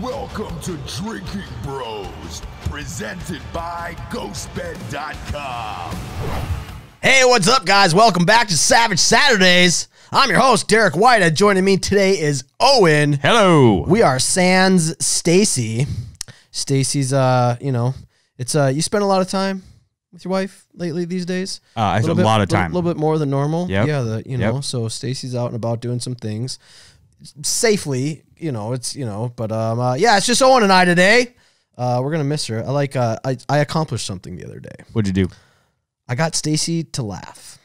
Welcome to Drinking Bros, presented by GhostBed.com. Hey, what's up, guys? Welcome back to Savage Saturdays. I'm your host, Derek Weida. And joining me today is Owen. Hello. We are Sans Stacy. Stacy's, uh, you know, it's uh, you spend a lot of time with your wife lately these days. Uh, I Little a bit- lot of little- time. little bit more than normal. Yep. Yeah, the you know, Yep. so Stacy's out and about doing some things safely. You know, it's you know, but um, uh, yeah, it's just Owen and I today. Uh, we're gonna miss her. I like. Uh, I I accomplished something the other day. What'd you do? I got Stacy to laugh.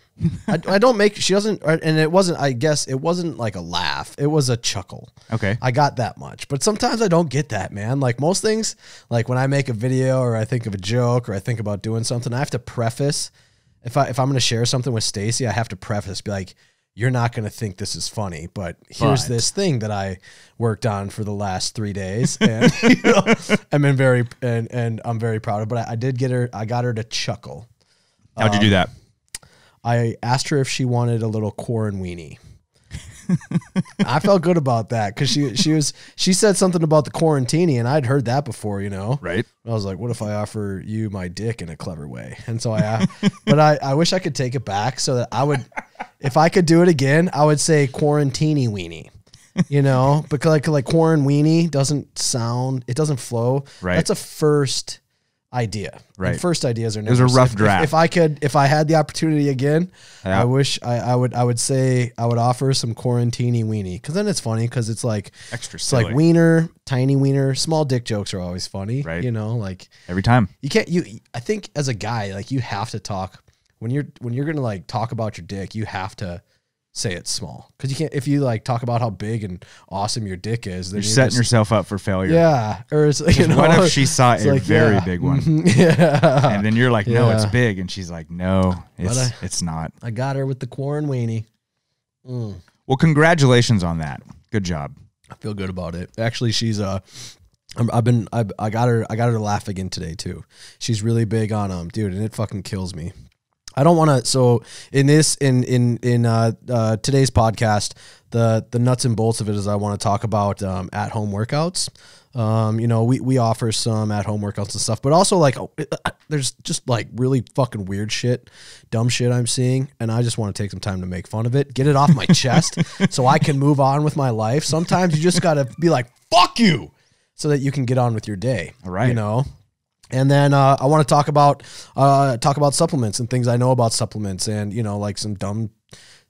I, I don't make. She doesn't. And it wasn't. I guess it wasn't like a laugh. It was a chuckle. Okay. I got that much. But sometimes I don't get that, man. Like most things, like when I make a video or I think of a joke or I think about doing something, I have to preface. If I if I'm going to share something with Stacy, I have to preface, be like, "You're not going to think this is funny, but here's But- this thing that I worked on for the last three days, and you know, I'm in very and and I'm very proud of. But I, I did get her. I got her to chuckle. How'd you do um, that? I asked her if she wanted a little corn weenie. I felt good about that because she she was she said something about the quarantini and I'd heard that before, you know. Right. I was like, what if I offer you my dick in a clever way? And so I, but I, I wish I could take it back so that I would, if I could do it again, I would say quarantini weenie. You know, because like like quarant weenie doesn't sound, it doesn't flow. Right. That's a first idea. And Right. First ideas are never. was a rough if- if- draft. If, I could, if I had the opportunity again, Yeah. I wish I, I would I would say I would offer some quarantini weenie because then it's funny because it's like Extra it's like wiener, tiny wiener, small dick jokes are always funny. Right. You know, like Every time. you can't you I think as a guy, like you have to talk when you're when you're gonna like talk about your dick, you have to say it's small. Cause you can't if you like talk about how big and awesome your dick is, then You're you're setting just- yourself up for failure. Yeah. Or it's you know what if she saw a like, very yeah, big one? Yeah. And then you're like, no, it's big. And she's like, no, it's, I- it's not. I got her with the corn weenie. Mm. Well, congratulations on that. Good job. I feel good about it. Actually, she's uh, I've been I, I got her I got her to laugh again today too. She's really big on um, dude, and it fucking kills me. I don't want to. So in this in in in uh, uh, today's podcast, the the nuts and bolts of it is I want to talk about um, at home workouts. Um, you know, we we offer some at home workouts and stuff, but also like oh, it- uh, there's just like really fucking weird shit, dumb shit I'm seeing, and I just want to take some time to make fun of it, get it off my chest, so I can move on with my life. Sometimes you just gotta be like, "Fuck you," so that you can get on with your day. All right. you know. And then uh, I want to talk about uh, talk about supplements and things I know about supplements, and you know, like some dumb,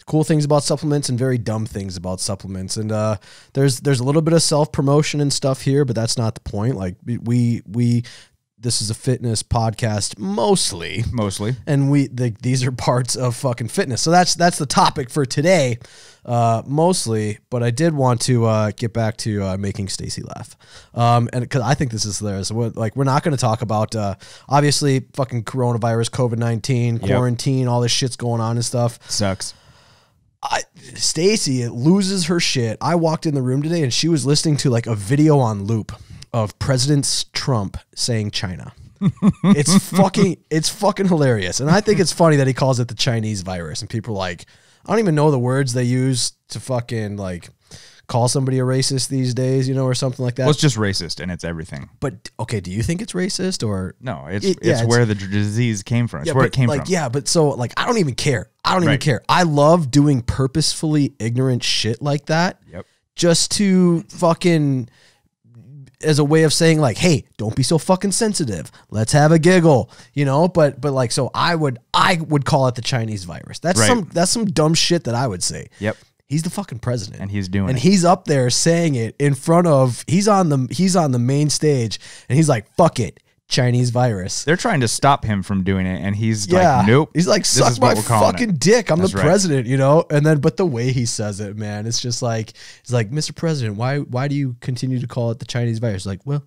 cool things about supplements and very dumb things about supplements. And uh, there's there's a little bit of self promotion and stuff here, but that's not the point. Like we we this is a fitness podcast mostly, Mostly. and we the, these are parts of fucking fitness. So that's that's the topic for today, uh, mostly. But I did want to uh, get back to uh, making Stacy laugh, um, and because I think this is hilarious. We're, like we're not going to talk about uh, obviously fucking coronavirus, COVID nineteen, quarantine, all this shit's going on and stuff. Sucks. I, Stacy loses her shit. I walked in the room today and she was listening to like a video on loop of President Trump saying China. it's fucking it's fucking hilarious. And I think it's funny that he calls it the Chinese virus and people are like I don't even know the words they use to fucking like call somebody a racist these days, you know, or something like that. Well, it's just racist and it's everything. but okay, do you think it's racist or No, it's It- it's yeah, it's- where the disease came from. It's yeah, where but it came like, from. Yeah, but so like I don't even care. I don't even care. I love doing purposefully ignorant shit like that. Yep. Just to fucking as a way of saying like, hey, don't be so fucking sensitive. Let's have a giggle, you know. But but like, so I would I would call it the Chinese virus. That's Right. some that's some dumb shit that I would say. Yep. He's the fucking president, And he's doing and it. he's up there saying it in front of. He's on the he's on the main stage, and he's like, "Fuck it, Chinese virus." They're trying to stop him from doing it, and he's Yeah. like, "Nope." He's like, suck my fucking it." dick. I'm That's the right. president, you know? And then, but the way he says it, man, it's just like, it's like, Mr. President, why, why do you continue to call it the Chinese virus? Like, well,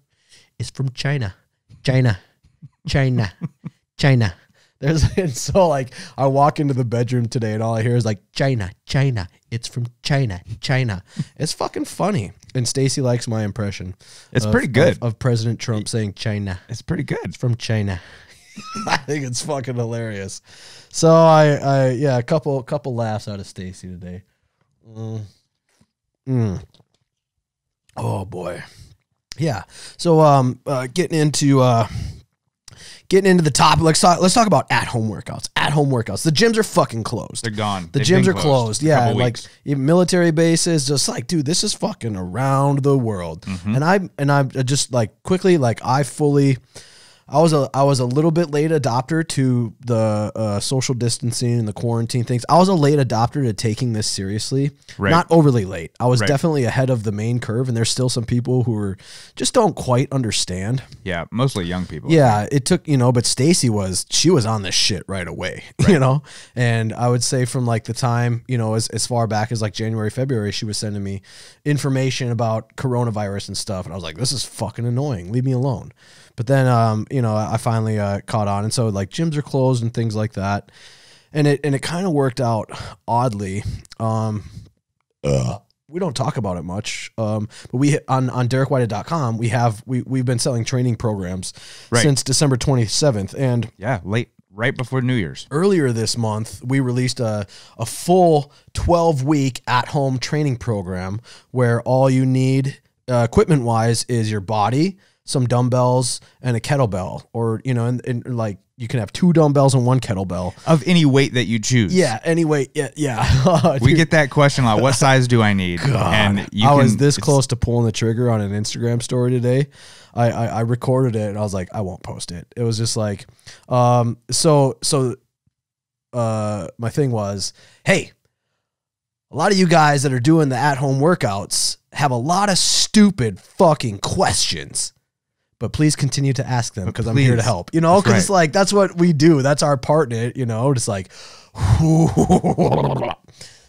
it's from China, China, China, China. There's, and so like, I walk into the bedroom today and all I hear is like, China, China. It's from China, China. It's fucking funny. And Stacy likes my impression. It's of- pretty good. Of, of President Trump saying China It's pretty good. It's from China. I think it's fucking hilarious. So I, I yeah, a couple couple laughs out of Stacy today. Mm. Mm. Oh boy. Yeah. So um uh, getting into uh getting into the topic let's talk let's talk about at home workouts. At home workouts. The gyms are fucking closed. They're gone. The They've gyms are closed. a Yeah, like even military bases just like dude, this is fucking around the world. Mm-hmm. And I and I just like quickly like I fully I was a I was a little bit late adopter to the uh, social distancing and the quarantine things. I was a late adopter to taking this seriously. Right. Not overly late. I was Right. definitely ahead of the main curve, and there's still some people who are just don't quite understand. yeah, mostly young people. Yeah, it took you know, but Stacy was she was on this shit right away, you know. And I would say from like the time you know as as far back as like January February, she was sending me information about coronavirus and stuff, and I was like, this is fucking annoying. Leave me alone. But then um you know I finally uh, caught on, and so like gyms are closed and things like that, and it and it kind of worked out oddly. Um, we don't talk about it much. Um, but we on on DerekWeida.com we have we we've been selling training programs Right. since December 27th, and yeah, late, right before New Year's. earlier this month we released a a full 12 week at home training program where all you need uh, equipment wise is your body, some dumbbells, and a kettlebell, or you know, and, and like you can have two dumbbells and one kettlebell. Of any weight that you choose. Yeah. any weight yeah, yeah. We get that question a lot. What size do I need? And you I can, was this close to pulling the trigger on an Instagram story today. I, I I recorded it and I was like, I won't post it. It was just like, um, so so, uh, my thing was, hey, a lot of you guys that are doing the at home workouts have a lot of stupid fucking questions. But please continue to ask them because I'm here to help. You know, because it's right. like that's what we do. That's our part in it. You know, just like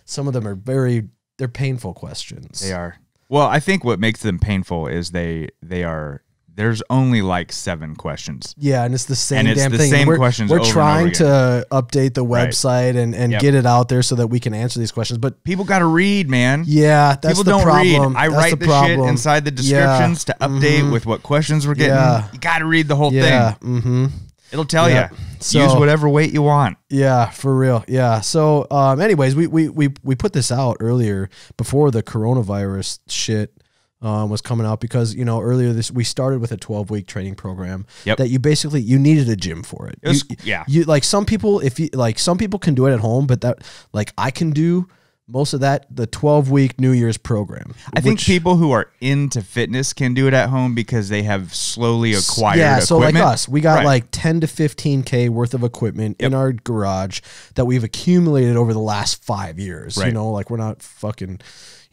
some of them are very they're painful questions. They are. Well, I think what makes them painful is they they are. There's only like seven questions. Yeah, and it's the same And it's damn the thing. same we're, questions We're trying to update the Right. website and, and Yep. get it out there so that we can answer these questions. But People got to read, man. yeah, that's People the don't problem. read. I That's write the, the, shit inside the Yeah. descriptions to update Mhm. with what questions we're getting. Yeah. You got to read the whole Yeah, thing. mm-hmm. It'll tell Yeah. you. So- Use whatever weight you want. Yeah, for real. Yeah. So, um, anyways, we, we we we put this out earlier before the coronavirus shit um, was coming out because you know earlier this we started with a 12 week training program Yep. that you basically you needed a gym for it. It was- You- yeah. You like some people if you like some people can do it at home, but that like I can do most of that the 12 week New Year's program. I think people who are into fitness can do it at home because they have slowly acquired yeah, so like equipment. us, we got Right. like 10 to 15k worth of equipment in our garage that we've accumulated over the last 5 years. You know, like we're not fucking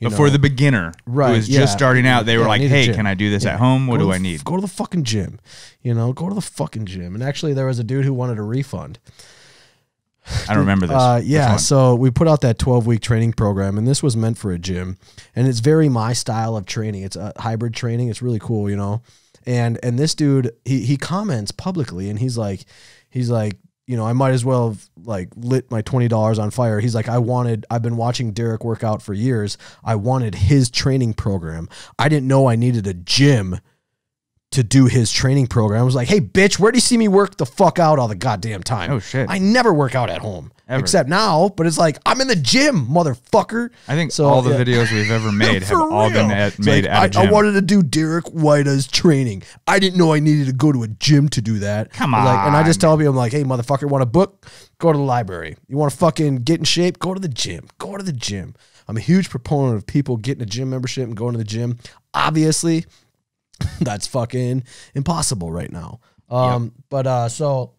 you But for know, the beginner Right, who is yeah. just starting out, they were Yeah, I like, "Hey, can I do this Yeah. at home? What Go do I need?" Go to the fucking gym. You know, go to the fucking gym. And actually there was a dude who wanted a refund. I don't remember this. Uh, yeah, so we put out that 12 week training program, and this was meant for a gym, and it's very my style of training. It's a hybrid training. It's really cool, you know. And and this dude, he he comments publicly, and he's like, he's like, you know, I might as well have like lit my twenty dollars on fire. He's like, I wanted, I've been watching Derek work out for years. I wanted his training program. I didn't know I needed a gym to do his training program. I was like, hey, bitch, where do you see me work the fuck out all the goddamn time? Oh, shit. I never work out at home. Ever. Except now, but it's like I'm in the gym, motherfucker. I think So, all the yeah. videos we've ever made have For all been real. at, made like, at I, gym. I wanted to do Derek Weida's training. I didn't know I needed to go to a gym to do that. Come Like, and I just tell people, I'm like, hey, motherfucker, want a book? Go to the library. You want to fucking get in shape? Go to the gym. Go to the gym. I'm a huge proponent of people getting a gym membership and going to the gym. Obviously, that's fucking impossible right now. Um, but uh, so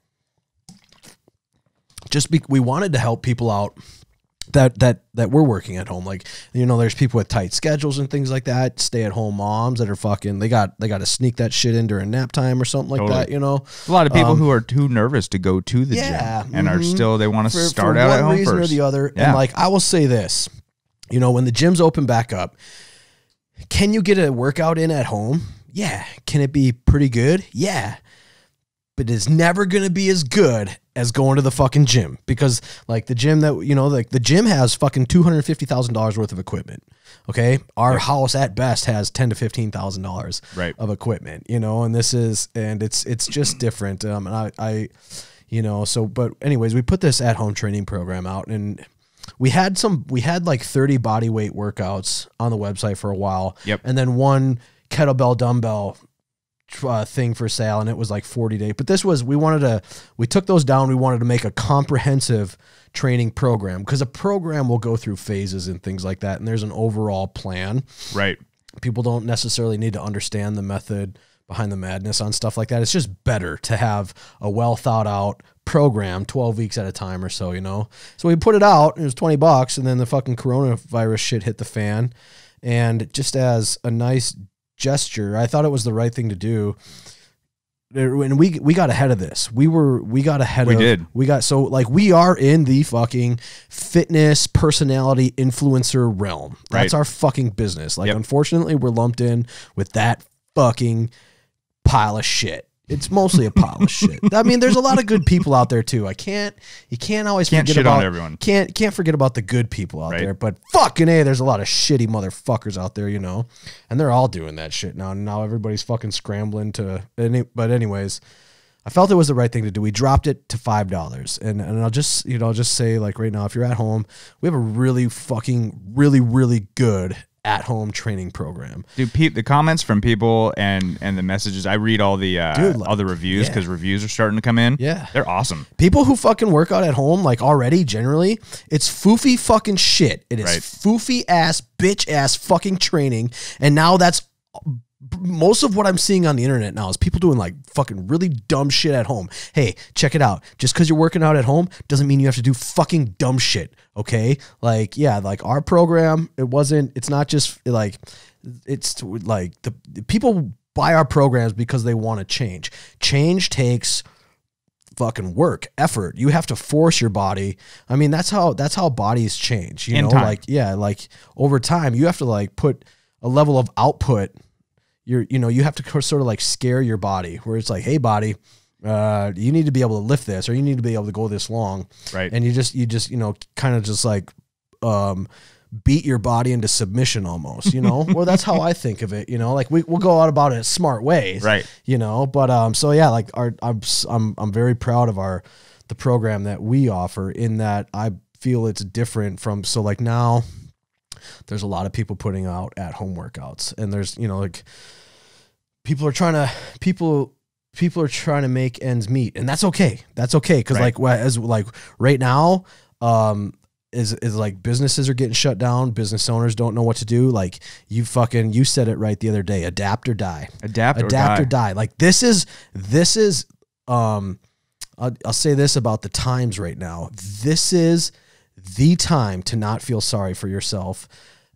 just be, we wanted to help people out that that that we're working at home like you know there's people with tight schedules and things like that stay at home moms that are fucking they got they got to sneak that shit in during nap time or something like Totally. that you know a lot of people who are too nervous to go to the Um, Yeah, gym and are mhm. still they want to start for out one at home reason first. or the other Yeah. and like i will say this you know when the gyms open back up can you get a workout in at home yeah can it be pretty good? Yeah. But it's never going to be as good as going to the fucking gym because like the gym that you know like the gym has fucking $250,000 worth of equipment okay? Our house at best has 10 to $15,000 Right. of equipment you know? And this is and it's it's just different um and I I you know so but anyways we put this at home training program out and we had some we had like 30 body weight workouts on the website for a while. Yep. and then one kettlebell dumbbell uh, thing for sale and it was like 40 day but this was we wanted to we took those down we wanted to make a comprehensive training program because a program will go through phases and things like that and there's an overall plan Right. people don't necessarily need to understand the method behind the madness on stuff like that. It's just better to have a well thought out program 12 weeks at a time or so, you know? So we put it out, it was 20 bucks, and then the fucking coronavirus shit hit the fan. And just as a nice gesture, I thought it was the right thing to do. And we we got ahead of this. We were we got ahead We of did. we got so like we are in the fucking fitness personality influencer realm. That's Right. our fucking business. Like Yep. unfortunately we're lumped in with that fucking pile of shit. It's mostly a pile of shit. I mean, there's a lot of good people out there too. I can't you can't always Can't forget about everyone. Can't can't forget about the good people out Right. there. But fucking a, there's a lot of shitty motherfuckers out there, you know, and they're all doing that shit now. Now everybody's fucking scrambling to. Any, but anyways, I felt it was the right thing to do. We dropped it to five dollars, and and I'll just you know I'll just say like right now, if you're at home, we have a really fucking really really good at home training program. Dude, the comments from people and and the messages. I read all the uh, Dude, like- all the reviews yeah. because reviews are starting to come in. Yeah. they're awesome. People who fucking work out at home, like already, generally, it's foofy fucking shit. It is Right. foofy ass, bitch ass fucking training. And now that's most of what I'm seeing on the internet now is people doing like fucking really dumb shit at home. Hey, check it out. Just because you're working out at home doesn't mean you have to do fucking dumb shit. Okay. Like, yeah, like our program, it wasn't, it's not just like, it's like the, the people buy our programs because they want to change. Change takes fucking work, effort. You have to force your body. I mean, that's how that's how bodies change. You In know, time. like yeah, like over time, you have to like put a level of output. You're you know you have to sort of like scare your body where it's like, hey, body. Uh, you need to be able to lift this, or you need to be able to go this long, Right. And you just, you just, you know, kind of just like, um, beat your body into submission almost, you know. well, that's how I think of it, you know. Like we we'll go out about it smart ways, Right. you know but um so yeah like our I'm I'm I'm very proud of our the program that we offer in that I feel it's different from so like now there's a lot of people putting out at home workouts and there's you know like people are trying to people people are trying to make ends meet and that's okay that's okay because Right. like as like right now um is is like businesses are getting shut down business owners don't know what to do like you fucking you said it right the other day adapt or die Adapt, adapt or or die. die. Like this is this is um I'll, I'll say this about the times right now. This is the time to not feel sorry for yourself.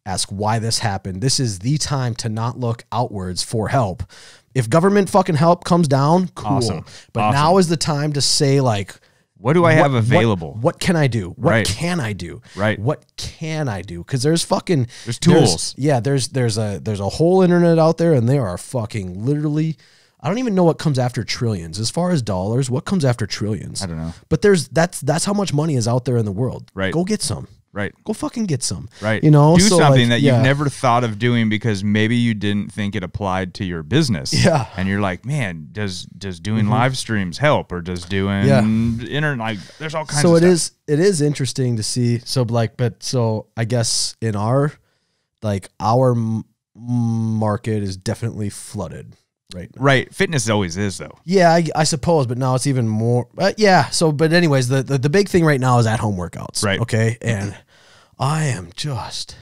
Ask why this happened. This is the time to not look outwards for help. If government fucking help comes down, cool. Awesome. But Awesome. now is the time to say like What do I have available? What, can I do? What Right. can I do? Right. What can I do? Because there's fucking There's tools. yeah, there's there's a there's a whole internet out there, and there are fucking literally. I don't even know what comes after trillions. As far as dollars, what comes after trillions? I don't know. But there's that's that's how much money is out there in the world. Right. Go get some. Right. Go fucking get some. Right. You know. do so, something like, that yeah. you've never thought of doing because maybe you didn't think it applied to your business. Yeah. Mm-hmm. And you're like, man, does does doing live streams help or does doing Yeah. internet like there's all kinds so of it stuff. is it is interesting to see so like but so i guess in our like our m- market is definitely flooded right now. Right. Fitness always is though. yeah I, I suppose but now it's even more but yeah so but anyways the, the the big thing right now is at home workouts Right. okay and i am just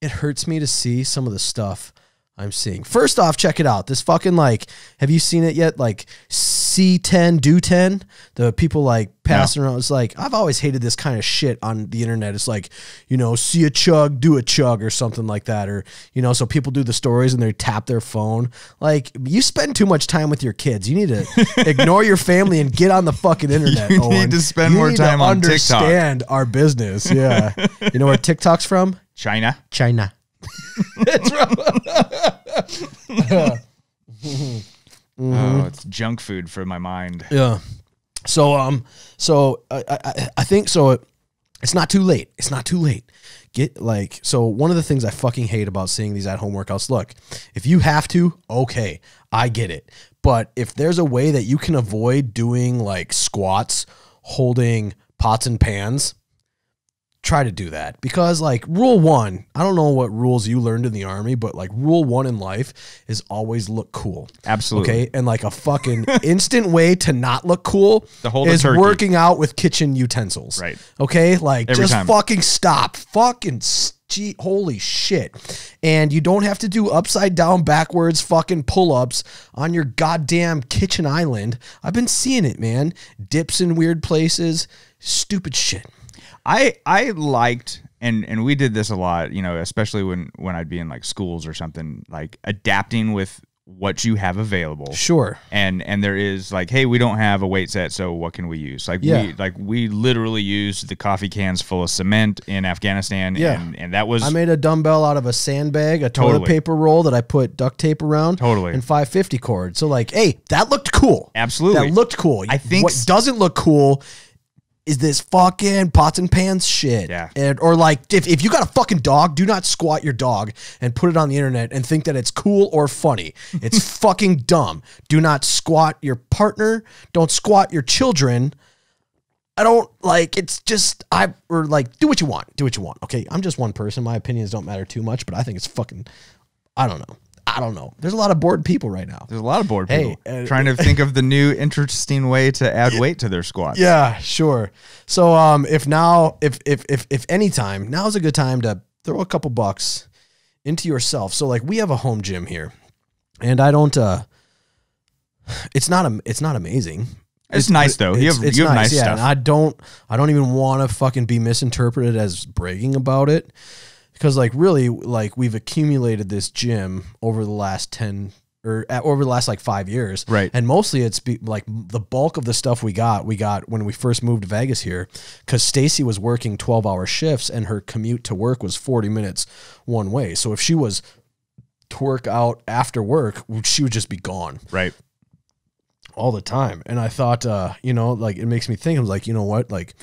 it hurts me to see some of the stuff I'm seeing. First off, check it out. This fucking like, have you seen it yet? Like C10 do 10. The people like passing around. It's like I've always hated this kind of shit on the internet. It's like, you know, see a chug, do a chug or something like that. Or, you know, so people do the stories and they tap their phone. Like you spend too much time with your kids. You need to ignore your family and get on the fucking internet. You Owen. need to spend You more time on TikTok. understand our business. Yeah. you know where TikTok's from? China. China. That's right. Oh, it's junk food for my mind. Yeah. So um, so I I, I think so. It, it's not too late. It's not too late. Get like so. One of the things I fucking hate about seeing these at home workouts. Look, if you have to, okay, I get it. But if there's a way that you can avoid doing like squats, holding pots and pans, try to do that. Because like rule one i don't know what rules you learned in the army but like rule one in life is always look cool. Absolutely. okay? And like a fucking instant way to not look cool hold a is working out with kitchen utensils. Right. okay? Like Every just time. fucking stop. Fucking gee, holy shit. And you don't have to do upside down backwards fucking pull-ups on your goddamn kitchen island. I've been seeing it man. Dips in weird places. Stupid shit I I liked and and we did this a lot, you know, especially when when I'd be in like schools or something, like adapting with what you have available. sure And and there is like, hey, we don't have a weight set, so what can we use? Like Yeah. we like we literally used the coffee cans full of cement in Afghanistan, Yeah. and and that was I made a dumbbell out of a sandbag, a toilet paper roll that I put duct tape around, Totally. and 550 cord. So like, hey, that looked cool. Absolutely. that looked cool. I think what doesn't look cool is this fucking pots and pans shit. Yeah. And, or like, if, if you got a fucking dog, do not squat your dog and put it on the internet and think that it's cool or funny. It's fucking dumb. Do not squat your partner. Don't squat your children. I don't like it's just I or like do what you want. Do what you want. Okay. I'm just one person. My opinions don't matter too much, but I think it's fucking I don't know. I don't know. There's a lot of bored people right now. there's a lot of bored Hey, people uh, trying to think of the new interesting way to add weight to their squats. Yeah, sure. So um if now if if if if any time, now's a good time to throw a couple bucks into yourself. So like we have a home gym here. And I don't uh it's not a. it's not amazing. It's nice, though. You have- it's you have nice yeah, stuff. And I don't I don't even want to fucking be misinterpreted as bragging about it because like really like we've accumulated this gym over the last 10 or uh, over the last like 5 years. Right. And mostly it's be, like the bulk of the stuff we got we got when we first moved to Vegas here cuz Stacy was working 12-hour shifts and her commute to work was 40 minutes one way. So if she was to work out after work, she would just be gone Right. all the time. And I thought, uh, you know, like it makes me think. I'm like, you know what? Like,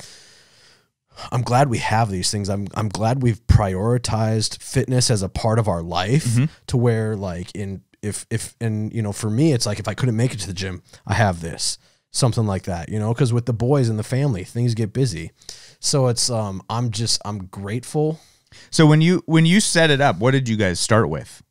I'm glad we have these things. I'm I'm glad we've prioritized fitness as a part of our life to where like in if if and you know for me it's like if I couldn't make it to the gym, I have this something like that. You know, because with the boys and the family, things get busy. So it's um I'm just I'm grateful. So when you when you set it up, what did you guys start with?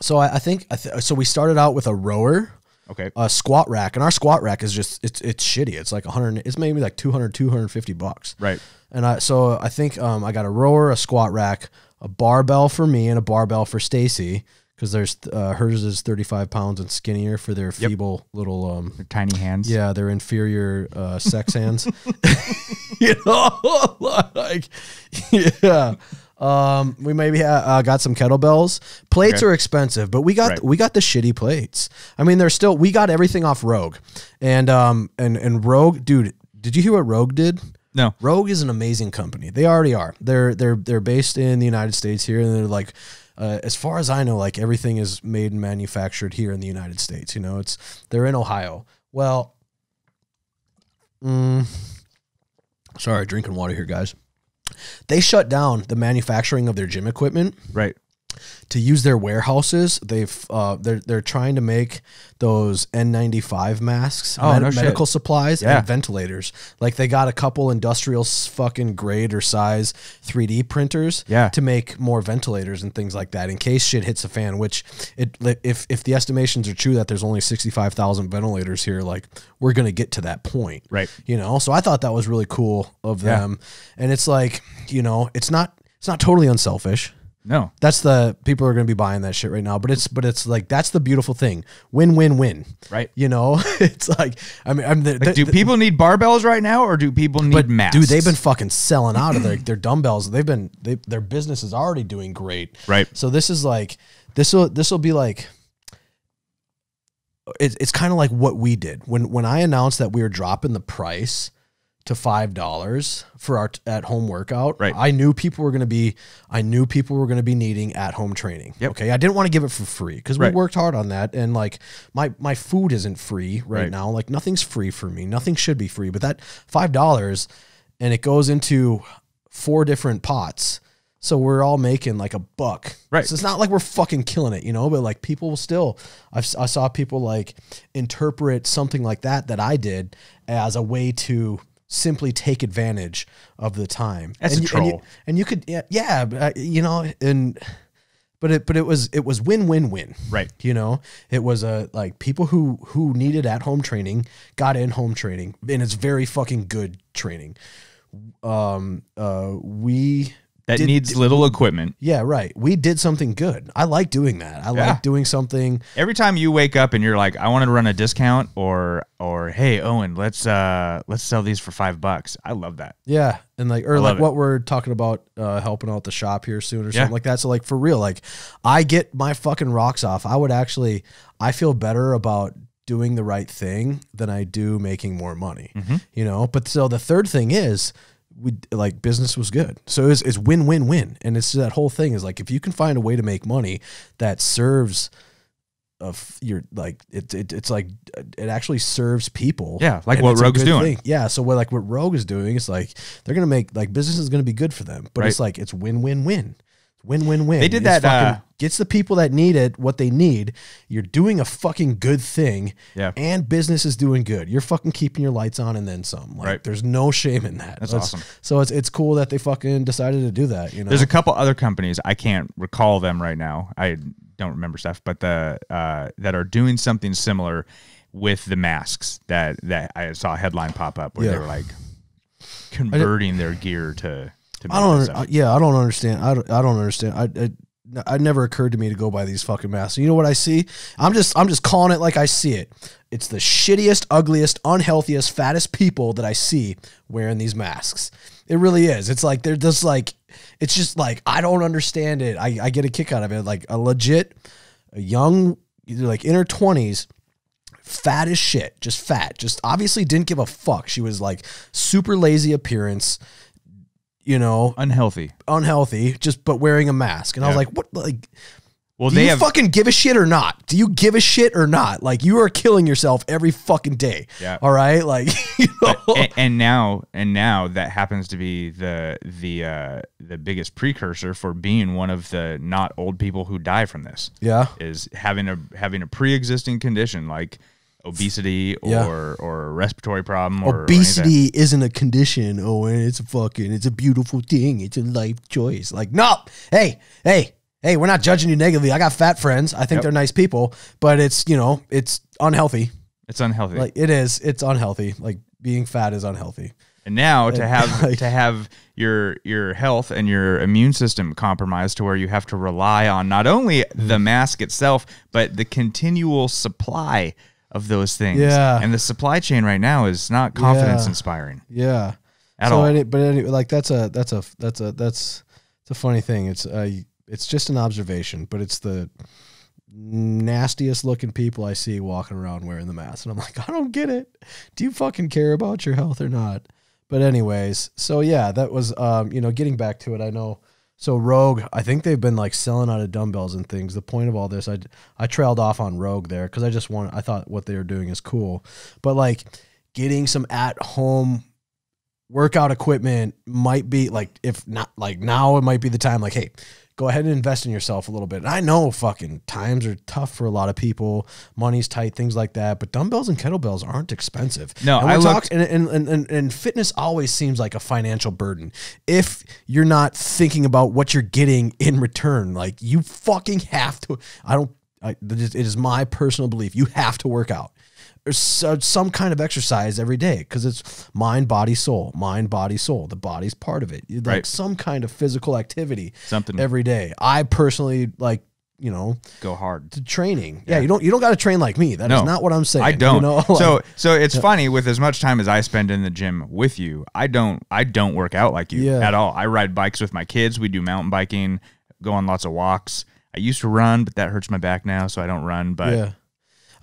So I, I think I th- so we started out with a rower. Okay. a squat rack and our squat rack is just it's it's shitty it's like 100 it's maybe like 200 250 bucks Right. And i so i think um i got a rower a squat rack a barbell for me and a barbell for stacy because there's uh, hers is 35 pounds and skinnier for their feeble little um Their tiny hands. yeah their inferior uh sex hands. You know like yeah. Um we maybe ha- uh, got some kettlebells. Plates Okay. are expensive but we got Right. we got the shitty plates. I mean they're still we got everything off rogue. And um and and rogue dude did you hear what rogue did No. Rogue is an amazing company. They already are. They're they're they're based in the United States here, and they're like, uh, as far as I know, like everything is made and manufactured here in the United States. You know, it's they're in Ohio. Well, mm, sorry, drinking water here, guys. They shut down the manufacturing of their gym equipment Right. To use their warehouses. They've uh, they're they're trying to make those N95 masks, Oh, no shit. medical supplies, Yeah. and ventilators. Like they got a couple industrial fucking grade or size 3D printers, Yeah. to make more ventilators and things like that in case shit hits the fan. Which it if if the estimations are true that there's only 65,000 ventilators here, like we're gonna get to that point, Right. You know, so I thought that was really cool of Yeah. them, and it's like you know, it's not it's not totally unselfish No. that's the people are going to be buying that shit right now but it's but it's like that's the beautiful thing win win win Right. you know it's like i mean i'm the, Like, do people need barbells right now, or do people need but masks? dude they've been fucking selling out of their their dumbbells they've been they, their business is already doing great Right. so this is like this will this will be like it, it's kind of like what we did when when i announced that we were dropping the price to five dollars for our t- at home workout. Right. I knew people were going to be. I knew people were going to be needing at home training. Yep. Okay. I didn't want to give it for free because we worked hard on that, and like my my food isn't free right, Right. now. Like nothing's free for me. Nothing should be free. But that five dollars, and it goes into four different pots. So we're all making like a buck. Right. So it's not like we're fucking killing it, you know, but like people will still, I've, I saw people like interpret something like that that I did as a way to simply take advantage of the time. That's and a you, and you- troll. And you, could, yeah, yeah, uh, you know, and but it, but it was, it was win, win, win. Right. You know, it was a like people who who needed at home training got in home training, and it's very fucking good training. Um, uh, we That did- needs little equipment. yeah, right. We did something good. I like doing that. I Yeah. like doing something. Every time you wake up and you're like, I want to run a discount, or or hey Owen, let's uh let's sell these for five bucks. I love that. Yeah, and like or like it. what we're talking about, uh, helping out the shop here soon or Yeah. something like that. So like for real, like I get my fucking rocks off. I would actually, I feel better about doing the right thing than I do making more money. Mm-hmm. You know. But so the third thing is. We like business was good, so it's it's win win win, and it's that whole thing is like if you can find a way to make money that serves of your like it, it it's like it actually serves people. Yeah, like what Rogue's good doing. thing. Yeah, so what like what Rogue is doing is like they're gonna make like business is gonna be good for them, but it's like it's win win win, win win win. They did It's that, uh, fucking- gets the people that need it what they need. You're doing a fucking good thing, Yeah. and business is doing good. You're fucking keeping your lights on and then some. Like, Right. There's no shame in that. That's That's- awesome. So it's it's cool that they fucking decided to do that. You know, There's a couple other companies I can't recall them right now. I don't remember stuff, but the uh, that are doing something similar with the masks that that I saw a headline pop up where Yeah. they were like converting their gear to. to I don't. stuff. yeah, I don't understand. I don't, I don't understand. I, it, never occurred to me to go buy these fucking masks. You know what I see? I'm just I'm just calling it like I see it. It's the shittiest, ugliest, unhealthiest, fattest people that I see wearing these masks. It really is. It's like they're just like it's just like I don't understand it. I, I get a kick out of it. Like a legit, a young, like in her twenties, fat as shit, just fat, just obviously didn't give a fuck. She was like super lazy appearance, you know, Unhealthy. unhealthy, just but wearing a mask. And I was like, what like Well, do they you have. fucking give a shit or not? Do you give a shit or not? Like you are killing yourself every fucking day. Yeah. All right. Like you know. and, and now and now that happens to be the the uh, the biggest precursor for being one of the not old people who die from this. yeah. is having a having a pre-existing condition like obesity or Yeah. or respiratory problem or or Obesity isn't a condition. Oh, and it's a fucking, it's a beautiful thing. It's a life choice. Like, no, hey, hey, hey, we're not judging you negatively. I got fat friends. I think Yep. they're nice people, but it's, you know, it's unhealthy. it's unhealthy. Like it is, it's unhealthy. Like being fat is unhealthy. and now to have like- to have your your health and your immune system compromised to where you have to rely on not only the mm-hmm. mask itself but the continual supply of those things. Yeah. And the supply chain right now is not confidence Yeah. inspiring. Yeah. At so all. Any, but anyway, like that's a that's a that's a that's it's a funny thing. It's a it's just an observation, but it's the nastiest looking people I see walking around wearing the mask, and I'm like, I don't get it. Do you fucking care about your health or not? But anyways, so yeah, that was um you know getting back to it. I know. So Rogue, I think they've been like selling out of dumbbells and things. The point of all this, I I trailed off on Rogue there because I just want I thought what they were doing is cool, but like getting some at home workout equipment might be like if not like now it might be the time like hey go ahead and invest in yourself a little bit. And i know fucking times are tough for a lot of people. Money's tight things like that. But dumbbells and kettlebells aren't expensive. No, and I looked- talk- and, and, and, and, fitness always seems like a financial burden. If you're not thinking about what you're getting in return like you fucking have to i don't I, it is my personal belief you have to work out some kind of exercise every day because it's mind, body, soul, mind, body, soul. The body's part of it. Like Right. some kind of physical activity Something. every day. I personally like, you know, Go hard. to training. Yeah, you don't you don't got to train like me. That is No, not what I'm saying. I don't. You know? so Like, so it's funny with as much time as I spend in the gym with you, I don't I don't work out like you Yeah. at all. I ride bikes with my kids. We do mountain biking, go on lots of walks. I used to run, but that hurts my back now, so I don't run. But yeah.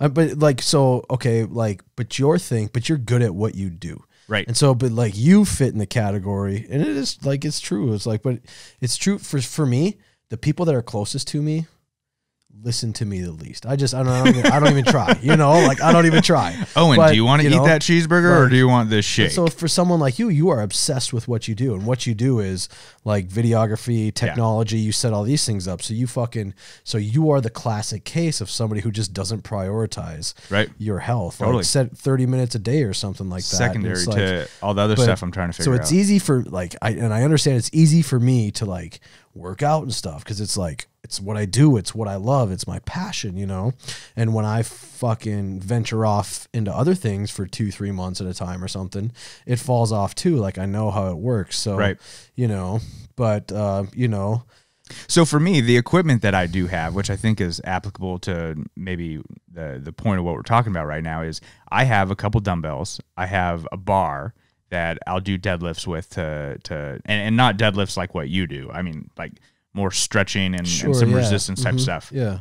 Uh, but like so okay like but your thing but you're good at what you do right, And so, but like you fit in the category, and it is like it's true. It's like, but it's true for for me. The people that are closest to me, listen to me the least. I just I don't, I don't, even, I don't even try. You know, like I don't even try. Owen, But, do you want to eat know, that cheeseburger or do you want this shake? So for someone like you, you are obsessed with what you do, and what you do is like videography, technology. You set all these things up, so you fucking so you are the classic case of somebody who just doesn't prioritize Right. your health. Totally. Like set thirty minutes a day or something like that. Secondary like- to all the other but- stuff I'm trying to figure out. so out. it's easy for like I and I understand it's easy for me to like work out and stuff because it's like it's what I do, it's what I love, it's my passion, you know. And when I fucking venture off into other things for two, three months at a time or something, it falls off too. Like I know how it works, so Right. you know. But uh, you know, So for me, the equipment that I do have, which I think is applicable to maybe the the point of what we're talking about right now, is I have a couple dumbbells. I have a bar that I'll do deadlifts with to to and, and not deadlifts like what you do. I mean like more stretching and, Sure, and some yeah. resistance type Mhm. stuff. yeah,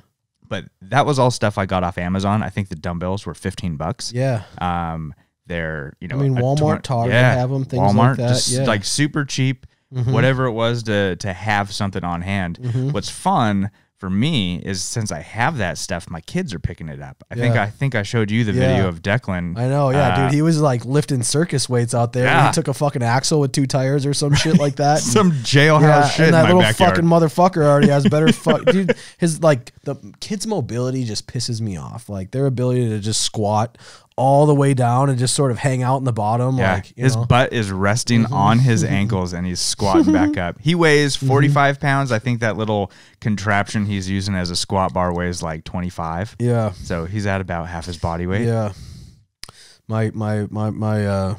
But that was all stuff I got off Amazon. I think the dumbbells were fifteen bucks. yeah. Um, they're you know, I mean, Walmart, Target have 'em, things like Walmart, that, just yeah. Mm-hmm. like super cheap, whatever it was to to have something on hand. What's fun for me is since I have that stuff, my kids are picking it up. I think I think I showed you the Yeah. video of Declan. I know, yeah, uh, dude. He was like lifting circus weights out there. Yeah. He took a fucking axle with two tires or some shit like that. some jailhouse shit in and that little backyard. fucking motherfucker already has better fuck. Dude, his like the kids' mobility just pisses me off. Like their ability to just squat all the way down and just sort of hang out in the bottom. yeah, Like his know. Mm-hmm. butt is resting on his ankles and he's squatting back up. He weighs Mm-hmm. 45 pounds. I think that little contraption he's using as a squat bar weighs like 25. yeah, So he's at about half his body weight. yeah. My my my my uh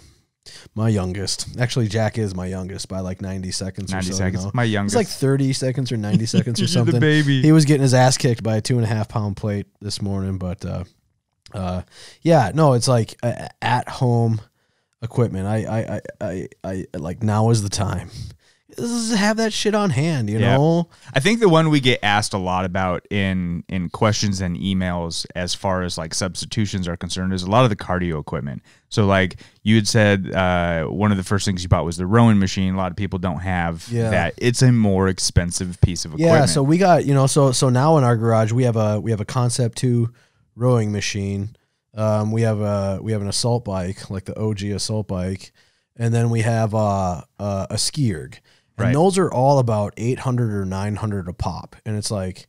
my youngest. Actually, Jack is my youngest by like ninety seconds. 90 or so, seconds. You know? My It's youngest. like thirty seconds or ninety seconds or You're the something. baby. He was getting his ass kicked by a two and a half pound plate this morning, but uh, uh, yeah, no, it's like uh, at home equipment. I, I, I, I, I like now is the time. Just have that shit on hand, you Yeah. know. I think the one we get asked a lot about in in questions and emails as far as like substitutions are concerned is a lot of the cardio equipment. So like you had said uh, one of the first things you bought was the rowing machine. A lot of people don't have Yeah. that. It's a more expensive piece of equipment. Yeah, so we got you know, so so now in our garage we have a we have a Concept Two rowing machine. Um, we have a we have an assault bike, like the OG assault bike, and then we have a a, a ski erg, and Right. those are all about eight hundred or nine hundred a pop, and it's like.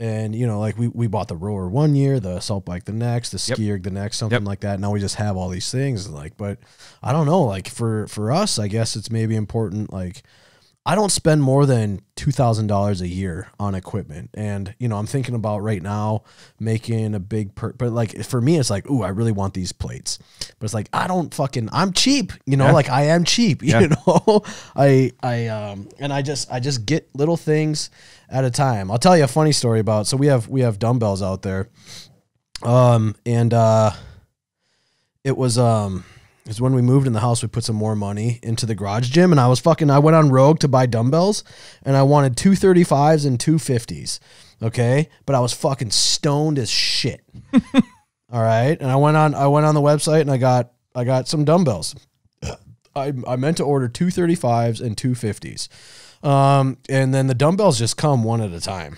And you know, like we, we bought the rower one year, the assault bike the next, the Yep. the next, something Yep. like that. Now we just have all these things, like, but I don't know. Like for for us, I guess it's maybe important. Like I don't spend more than two thousand dollars a year on equipment, and you know I'm thinking about right now making a big per. But like for me, it's like, ooh, I really want these plates, but it's like I don't fucking. I'm cheap, you know, Yeah. like I am cheap, Yeah. you know. I I um and I just I just get little things at a time. I'll tell you a funny story about. So we have we have dumbbells out there, um and uh, it was um is when we moved in the house, we put some more money into the garage gym, and I was fucking. I went on Rogue to buy dumbbells, and I wanted two thirty fives and two fifties. Okay, but I was fucking stoned as shit. All right, and I went on. I went on the website and I got I got some dumbbells. I I meant to order two thirty fives and two fifties, um, and then the dumbbells just come one at a time.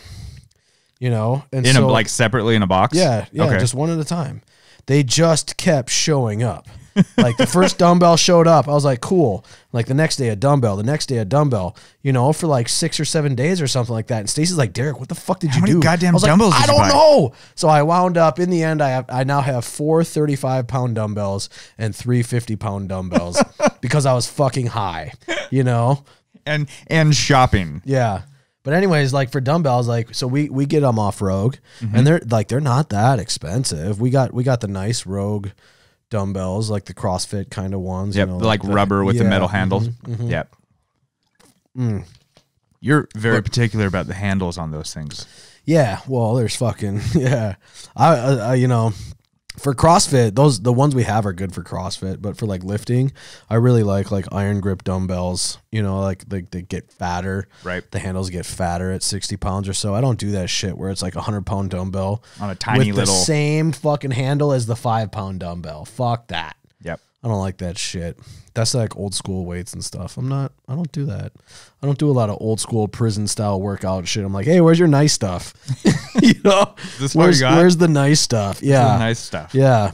You know, and in so, a, like separately in a box. yeah, yeah, Okay. just one at a time. They just kept showing up. Like the first dumbbell showed up, I was like, cool. Like the next day a dumbbell, the next day a dumbbell, you know, for like six or seven days or something like that. And Stacy's like, Derek, what the fuck did you many do? goddamn I was like, dumbbells I you don't buy?" know. So I wound up in the end. I have I now have four 35 pound dumbbells and three 50 pound dumbbells because I was fucking high. You know. and and shopping. Yeah. But anyways, like for dumbbells, like so we we get them off Rogue, Mm-hmm. and they're like they're not that expensive. We got we got the nice Rogue dumbbells, like the CrossFit kind of ones. Yep, you know, like the- rubber with the yeah, metal mhm, handles. mhm. Yep. You're very particular about the handles on those things. Yeah. Well, there's fucking yeah. I, I, I you know. For CrossFit, those the ones we have are good for CrossFit, but for like lifting, I really like like iron grip dumbbells. You know, like they, they get fatter. Right. The handles get fatter at sixty pounds or so. I don't do that shit where it's like a hundred pound dumbbell On a tiny with little- the same fucking handle as the five pound dumbbell. Fuck that. I don't like that shit. That's like old school weights and stuff. I'm not. I don't do that. I don't do a lot of old school prison style workout shit. I'm like, hey, where's your nice stuff? you know, this what you got? where's the nice stuff? Yeah, nice stuff. yeah.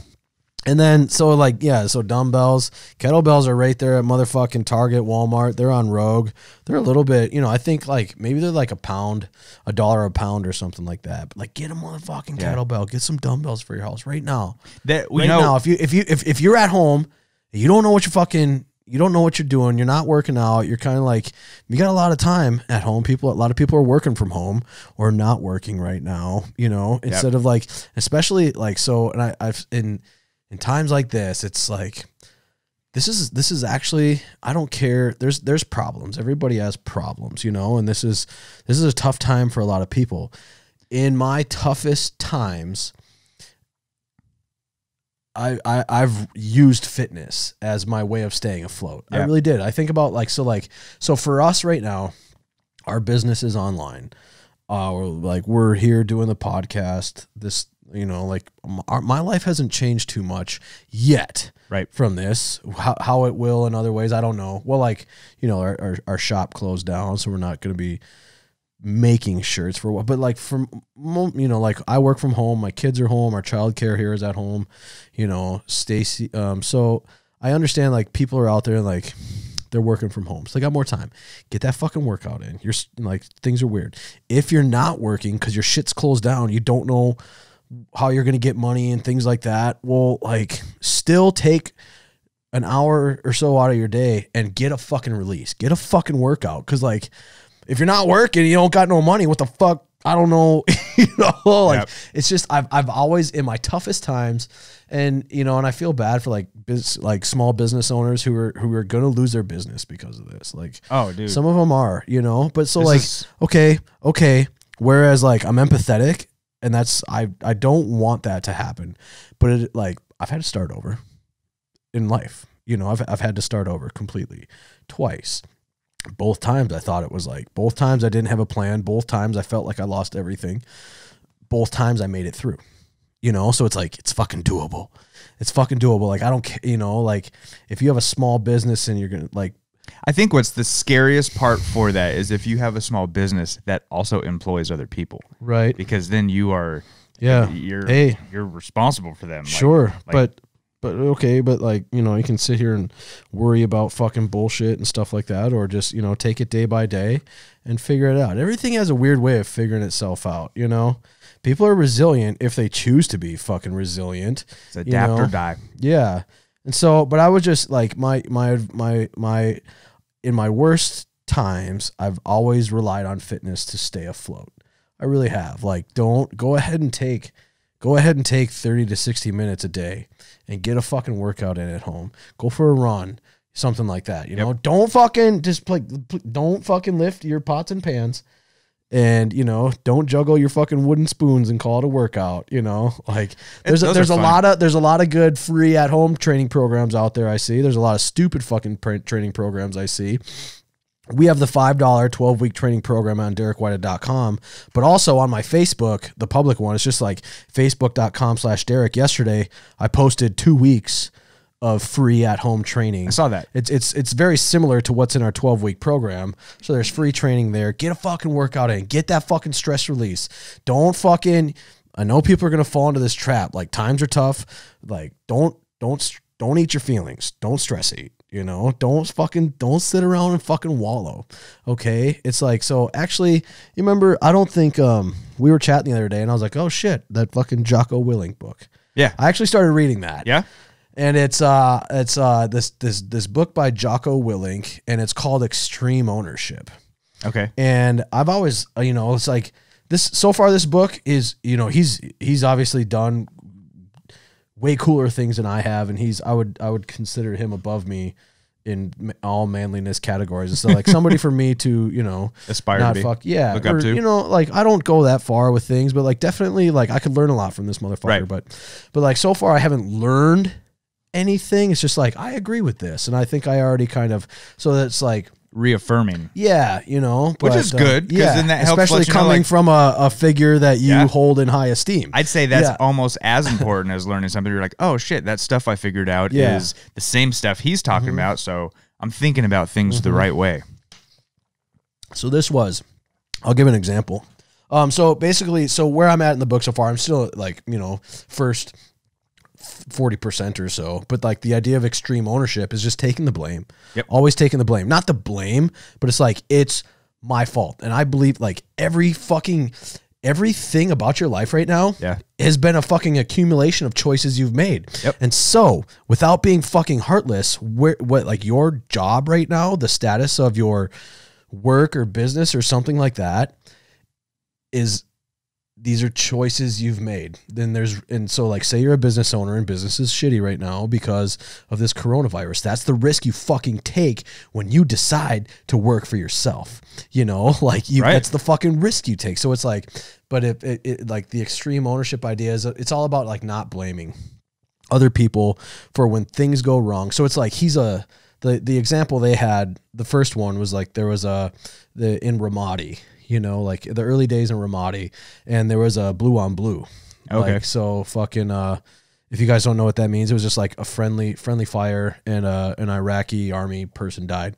And then so like yeah, so dumbbells, kettlebells are right there at motherfucking Target, Walmart. They're on Rogue. They're a little bit, you know, I think like maybe they're like a pound, a dollar a pound or something like that. But like get a motherfucking Yeah. kettlebell, get some dumbbells for your house right now. That we Right know now, if you if you if, if you're at home, you don't know what you're fucking you don't know what you're doing, you're not working out, you're kind of like you got a lot of time at home. People a lot of people are working from home or not working right now, you know, instead of like especially like so and I I've in in times like this, it's like this is this is actually I don't care. There's there's problems. Everybody has problems, you know, and this is this is a tough time for a lot of people. In my toughest times, I, I I've used fitness as my way of staying afloat. I really did. I think about like so like so for us right now, our business is online. Uh, we're like we're here doing the podcast. This you know like our, my life hasn't changed too much yet right. from this. How, how it will in other ways, I don't know. Well, like you know, our, our, our shop closed down, so we're not going to be making shirts for what. But like from you know, like I work from home. My kids are home. Our childcare here is at home. You know, Stacy. Um, so I understand like people are out there like they're working from home, so they got more time. Get that fucking workout in. You're like things are weird. If you're not working because your shit's closed down, you don't know how you're to get money and things like that. Well, like still take an hour or so out of your day and get a fucking release. Get a fucking workout cuz like if you're not working, you don't got no money, what the fuck? I don't know, you know, like Yep. it's just I've I've always in my toughest times and you know, and I feel bad for like biz, like small business owners who are who are going to lose their business because of this. Like Oh, dude. some of them are, you know, but so This like, is- okay, okay. Whereas like I'm empathetic, and that's I I don't want that to happen, but it like I've had to start over in life. You know, I've I've had to start over completely twice. Both times I thought it was like both times I didn't have a plan. Both times I felt like I lost everything. Both times I made it through. You know, so it's like it's fucking doable. It's fucking doable. Like I don't, ca- you know, like if you have a small business and you're gonna like I think what's the scariest part for that is if you have a small business that also employs other people, right, because then you are Yeah. you're Hey. you're responsible for them. Like- Sure, like- but but okay, but like you know, you can sit here and worry about fucking bullshit and stuff like that, or just you know take it day by day and figure it out. Everything has a weird way of figuring itself out. You know, people are resilient if they choose to be fucking resilient. it's adapt you know? or die. Yeah. And so, but I was just like my my my my in my worst times, I've always relied on fitness to stay afloat. I really have. Like don't go ahead and take go ahead and take 30 to 60 minutes a day and get a fucking workout in at home. Go for a run, something like that, you know? Don't fucking just play don't fucking lift your pots and pans and you know don't juggle your fucking wooden spoons and call it a workout you know like there's a, there's a fun. lot of there's a lot of good free at home training programs out there i see there's a lot of stupid fucking print training programs i see we have the $5 12 week training program on derekweida.com but also on my facebook the public one it's just like facebook.com slash derek yesterday i posted two weeks of free at home training I saw that. it's it's it's very similar to what's in our 12 week program. So there's free training there. Get a fucking workout in. Get that fucking stress release. Don't fucking I know people are going to fall into this trap. Like times are tough. Like don't don't don't eat your feelings. Don't stress eat. You know, don't fucking don't sit around and fucking wallow. Okay? It's like so actually, you remember I don't think um we were chatting the other day and I was like, "Oh shit, that fucking Jocko Willink book." Yeah. I actually started reading that Yeah. and it's uh it's uh this this this book by Jocko Willink and it's called Extreme Ownership. Okay. And I've always uh, you know it's like this so far this book is you know he's he's obviously done way cooler things than I have and he's I would I would consider him above me in all manliness categories and so like somebody for me to you know Aspire to be. fuck yeah Look up to. you know like I don't go that far with things but like definitely like I could learn a lot from this motherfucker Right. but but like so far I haven't learned anything it's just like I agree with this and I think I already kind of so that's like reaffirming. Yeah, you know, Which but, is uh, good, 'cause yeah, then that helps especially you know, coming like- from a, a figure that you Yeah. hold in high esteem. I'd say that's Yeah. almost as important as learning something. You're like, oh shit, that stuff I figured out. Mm-hmm. is the same stuff he's talking about. So I'm thinking about things the right way. So this was, I'll give an example. Um, so basically, so where I'm at in the book so far, I'm still like you know first forty percent or so. But like the idea of extreme ownership is just taking the blame. Yep. Always taking the blame, not the blame, but it's like it's my fault, and I believe like every fucking everything about your life right now Yeah. has been a fucking accumulation of choices you've made. Yep. And so, without being fucking heartless, where what like your job right now, the status of your work or business or something like that is these are choices you've made. Then there's and so like say you're a business owner and business is shitty right now because of this coronavirus. That's the risk you fucking take when you decide to work for yourself. You know, like you Right. that's the fucking risk you take. So it's like but if it, it like the extreme ownership idea is it's all about like not blaming other people for when things go wrong. So it's like he's a the the example they had the first one was like there was a the in Ramadi, you know, like the early days in Ramadi, and there was a blue on blue. Okay. Like, so fucking uh if you guys don't know what that means, it was just like a friendly friendly fire and uh an Iraqi army person died.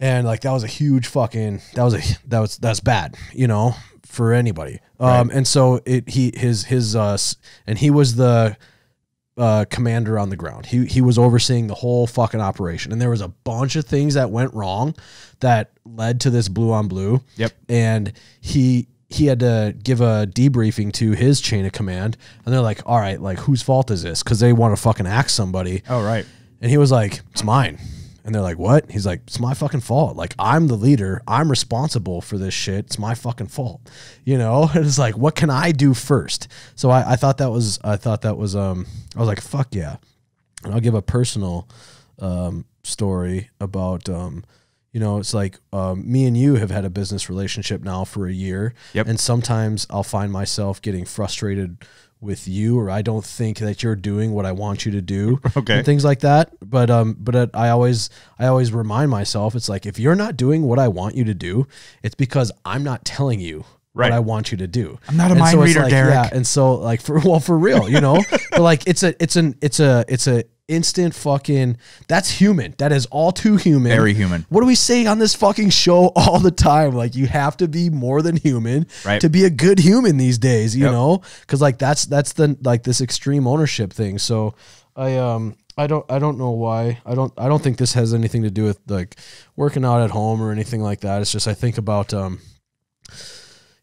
And like that was a huge fucking that was a that was that's bad, you know, for anybody. Um and so it he his his uh and he was the uh, commander on the ground. He he was overseeing the whole fucking operation, and there was a bunch of things that went wrong that led to this blue on blue. Yep. And he he had to give a debriefing to his chain of command, and they're like, "All right, like whose fault is this?" Because they want to fucking axe somebody. Oh right. And he was like, "It's mine." And they're like, "What?" He's like, "It's my fucking fault. Like I'm the leader. I'm responsible for this shit. It's my fucking fault." You know? And it's like, "What can I do first? So I, I thought that was I thought that was um I was like, "Fuck yeah." And I'll give a personal um story about um you know, it's like um, me and you have had a business relationship now for a year. Yep. And sometimes I'll find myself getting frustrated with you, or I don't think that you're doing what I want you to do. Okay. And things like that. But um, but uh, I always I always remind myself, it's like if you're not doing what I want you to do, it's because I'm not telling you. Right. What I want you to do. I'm not a And mind so it's reader, like, Derek. Yeah, and so like for well for real, you know, but like it's a it's an it's a it's a instant fucking that's human. That is all too human. Very human. What do we say on this fucking show all the time? Like you have to be more than human Right. to be a good human these days, you Yep. know? Cuz like that's that's the like this extreme ownership thing. So I um I don't I don't know why. I don't I don't think this has anything to do with like working out at home or anything like that. It's just I think about um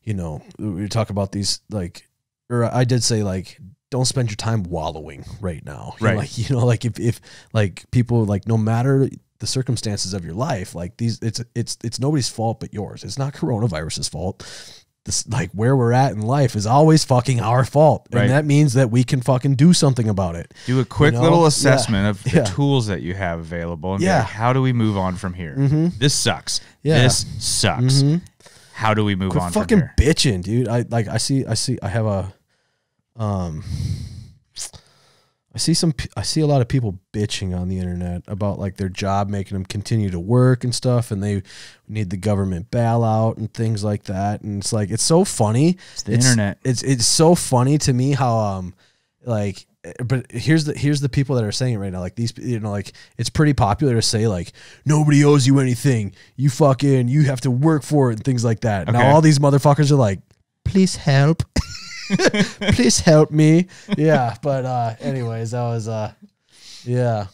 you know, we talk about these like, or I did say like, don't spend your time wallowing right now. Right. Like you know, like if if like people like no matter the circumstances of your life, like these, it's it's it's nobody's fault but yours. It's not coronavirus's fault. This like where we're at in life is always fucking our fault, Right. and that means that we can fucking do something about it. Do a quick know? little Yeah. assessment of the Yeah. tools that you have available and Yeah. like, how do we move on from here? Mm-hmm. This sucks. Yeah. This sucks. Mm-hmm. How do we move Quit on fucking from here? bitching, dude. I like I see I see I have a um I see some I see a lot of people bitching on the internet about like their job making them continue to work and stuff and they need the government bailout and things like that and it's like it's so funny. It's the internet. It's it's so funny to me how um like eh, but here's the here's the people that are saying it right now like these you know like it's pretty popular to say like nobody owes you anything you fucking you have to work for it and things like that now all these motherfuckers are like please help please help me yeah but uh anyways that was uh yeah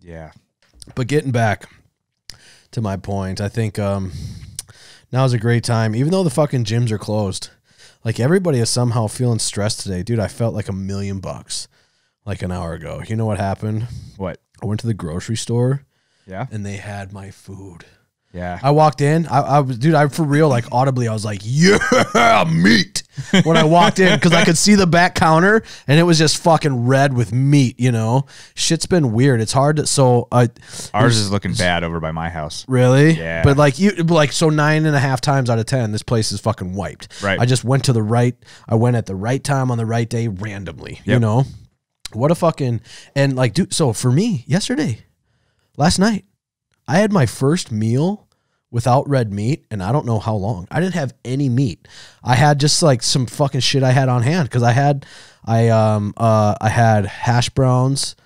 Yeah. but getting back to my point, I think um, now is a great time. Even though the fucking gyms are closed, like everybody is somehow feeling stressed today, dude. I felt like a million bucks like an hour ago. You know what happened? What? I went to the grocery store Yeah. and they had my food. Yeah. I walked in. I, I was, dude. I for real, like audibly, I was like, "Yeah, meat." When I walked in, because I could see the back counter, and it was just fucking red with meat. You know, shit's been weird. It's hard to. So, I Ours is looking bad over by my house. Really? Yeah. But like you, like so nine and a half times out of ten, this place is fucking wiped. Right. I just went to the right. I went at the right time on the right day randomly. You know. What a fucking and like dude. So for me, yesterday, last night, I had my first meal without red meat, and I don't know how long. I didn't have any meat. I had just like some fucking shit I had on hand because I had I um uh I had hash browns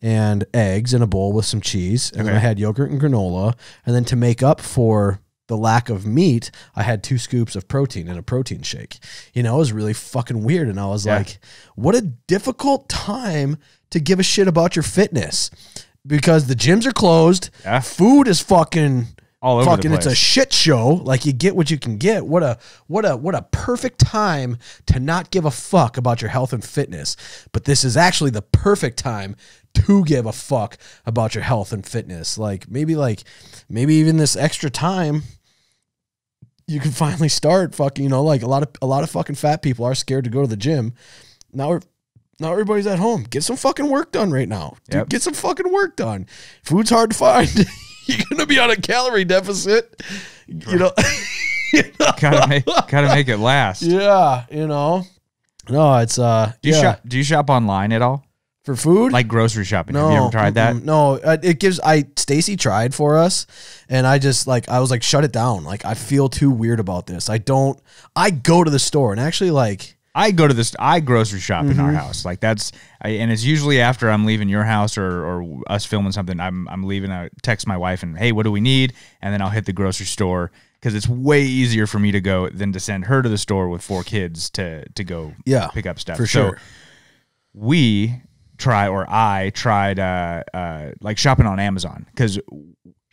and eggs in a bowl with some cheese, and then I had yogurt and granola, and then to make up for the lack of meat, I had two scoops of protein in a protein shake. You know, it was really fucking weird, and I was Yeah. like, what a difficult time to give a shit about your fitness because the gyms are closed, Yeah. food is fucking All over the fucking it's a shit show. Like you get what you can get. What a what a what a perfect time to not give a fuck about your health and fitness. But this is actually the perfect time to give a fuck about your health and fitness. Like maybe like maybe even this extra time you can finally start fucking you know like a lot of a lot of fucking fat people are scared to go to the gym. Now we're now everybody's at home. Get some fucking work done right now. Dude, Yep. Get some fucking work done. Food's hard to find. You're gonna be on a calorie deficit. You know. You know? gotta make gotta make it last. Yeah, you know. No, it's uh Do you yeah. shop do you shop online at all? for food. Like grocery shopping. no, Have you ever tried that? No, uh, it gives. I Stacy tried for us, and I just like I was like shut it down. Like I feel too weird about this. I don't. I go to the store and actually like I go to this. I grocery shop in Mm-hmm. our house. Like that's, I, and it's usually after I'm leaving your house or, or us filming something. I'm I'm leaving. I text my wife and hey, what do we need? And then I'll hit the grocery store because it's way easier for me to go than to send her to the store with four kids to to go Yeah, pick up stuff for So sure. we try or I tried uh, uh, like shopping on Amazon because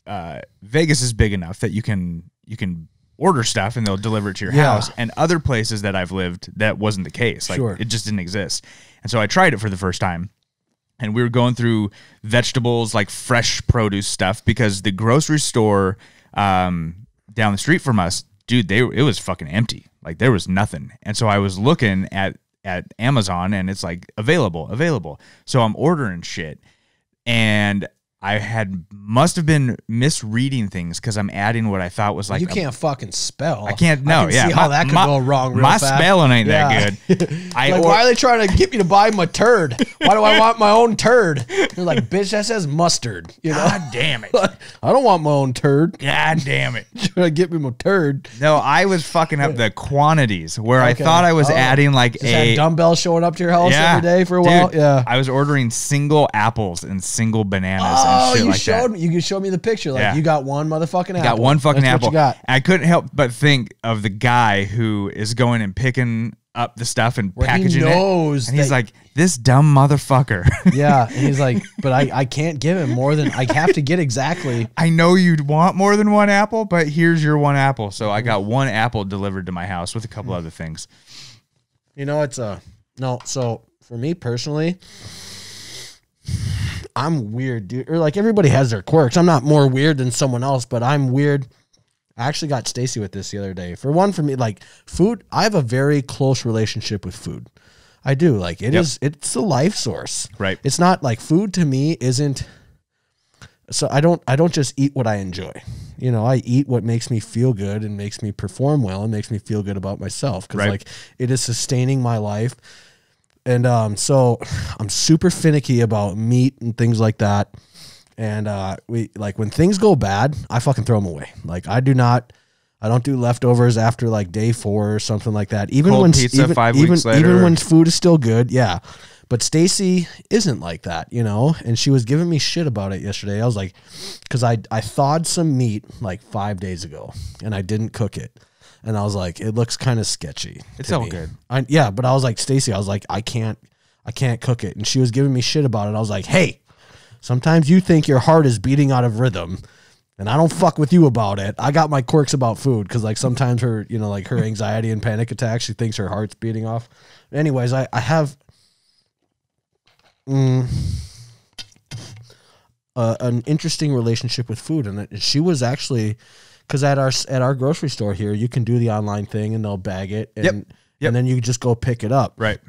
uh, Vegas is big enough that you can you can order stuff and they'll deliver it to your Yeah. house. And other places that I've lived, that wasn't the case. Like Sure. it just didn't exist. And so I tried it for the first time. And we were going through vegetables, like fresh produce stuff, because the grocery store um, down the street from us, dude, they it was fucking empty. Like there was nothing. And so I was looking at at Amazon and it's like available, available. So I'm ordering shit and I had must have been misreading things because I'm adding what I thought was like you can't fucking spell. I can't no, can yeah. see how that could my- go wrong. Real my fast. spelling ain't Yeah. that good. I like, or- why are they trying to get me to buy my turd? Why do I want my own turd? They're like, bitch, that says mustard. You know, God damn it. I don't want my own turd. God damn it. Trying to get me my turd. No, I was fucking up the quantities where I thought I was Oh. adding like Just a had dumbbells showing up to your house yeah, every day for a Dude, while. Yeah. I was ordering single apples and single bananas Oh, Oh, shit you like showed that. me. You showed me the picture. Like Yeah. you got one motherfucking apple. got one fucking That's apple. What you got. I couldn't help but think of the guy who is going and picking up the stuff and Where he packaging knows it. And he's like, this dumb motherfucker. Yeah, and he's like, but I, I can't give him more than I have to get exactly. I know you'd want more than one apple, but here's your one apple. So I got one apple delivered to my house with a couple other things. You know, it's a no. So for me personally, I'm weird, dude. Or like everybody has their quirks. I'm not more weird than someone else, but I'm weird. I actually got Stacy with this the other day. For one, for me, like food, I have a very close relationship with food. I do. Like it Yep. is. It's a life source. Right. It's not like food to me isn't. So I don't. I don't just eat what I enjoy. You know, I eat what makes me feel good and makes me perform well and makes me feel good about myself. Because Right. like it is sustaining my life. And um, so I'm super finicky about meat and things like that. And uh, we like when things go bad, I fucking throw them away. Like I do not, I don't do leftovers after like day four or something like that. Even Cold when pizza even, five even, weeks later. even when food is still good, yeah. But Stacy isn't like that, you know. And she was giving me shit about it yesterday. I was like, because I I thawed some meat like five days ago, and I didn't cook it. And I was like, it looks kind of sketchy. It's all me. good. I, yeah, but I was like, Stacy, I was like, I can't, I can't cook it. And she was giving me shit about it. I was like, hey, sometimes you think your heart is beating out of rhythm. And I don't fuck with you about it. I got my quirks about food because, like, sometimes her, you know, like her anxiety and panic attacks, she thinks her heart's beating off. Anyways, I, I have mm, a, an interesting relationship with food, and she was actually because at our at our grocery store here, you can do the online thing and they'll bag it, and Yep. Yep. and then you just go pick it up. Right.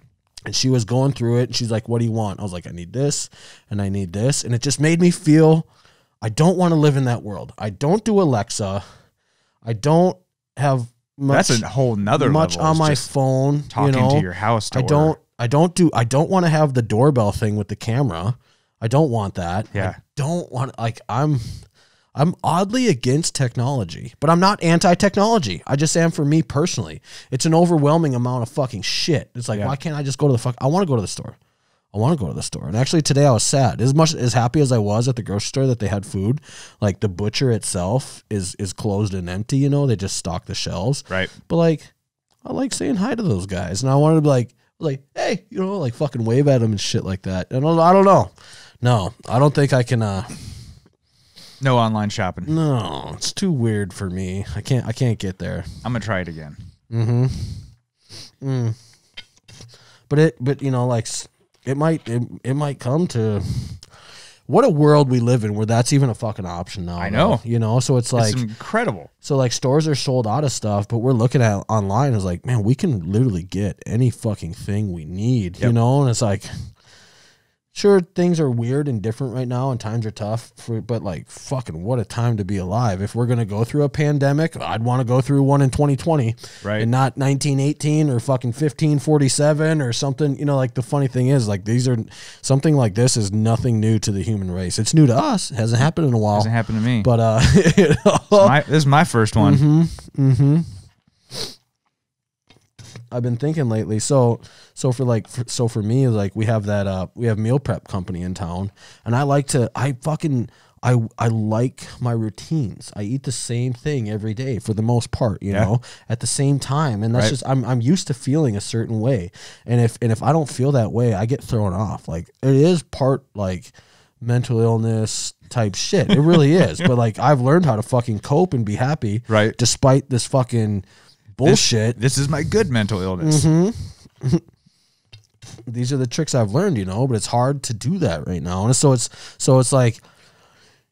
And she was going through it and she's like, What do you want? I was like, I need this and I need this. And it just made me feel I don't want to live in that world. I don't do Alexa. I don't have much That's a whole nother much level. on my phone. talking you know? to your house. To I don't I don't do I don't want to have the doorbell thing with the camera. I don't want that. Yeah. I don't want like I'm I'm oddly against technology, but I'm not anti-technology. I just am for me personally. It's an overwhelming amount of fucking shit. It's like Yeah. why can't I just go to the fuck I want to go to the store. I want to go to the store. And actually today I was sad. As much as happy as I was at the grocery store that they had food, like the butcher itself is is closed and empty, you know, they just stock the shelves. Right. But like, I like saying hi to those guys, and I wanted to be like, like, hey, you know, like fucking wave at them and shit like that. And I don't, I don't know. No, I don't think I can. uh No online shopping. No, it's too weird for me. I can't. I can't get there. I'm gonna try it again. Mm-hmm. But it. But you know, like, it might. It, it might come to. What a world we live in where that's even a fucking option now. I know. You know, so it's like it's incredible. So like stores are sold out of stuff, but we're looking at online is like, man, we can literally get any fucking thing we need, you know? And it's like sure things are weird and different right now and times are tough for but like fucking what a time to be alive. If we're going to go through a pandemic, I'd want to go through one in 2020 Right. and not 1918 or fucking 1547 or something, you know, like the funny thing is like these are something like this is nothing new to the human race. It's new to us. It hasn't happened in a while. Doesn't happen to me. But uh you know, My, this is my first one. Mm-hmm. I've been thinking lately. So, so for like, for, so for me, like we have that, uh, we have meal prep company in town, and I like to, I fucking, I, I like my routines. I eat the same thing every day for the most part, you Yeah. know, at the same time, and that's Right. just, I'm, I'm used to feeling a certain way, and if, and if I don't feel that way, I get thrown off. Like it is part like mental illness type shit. It really is. But like I've learned how to fucking cope and be happy, Right. Despite this fucking bullshit. This is my good mental illness. Mm-hmm. These are the tricks I've learned, you know. But it's hard to do that right now, and so it's so it's like,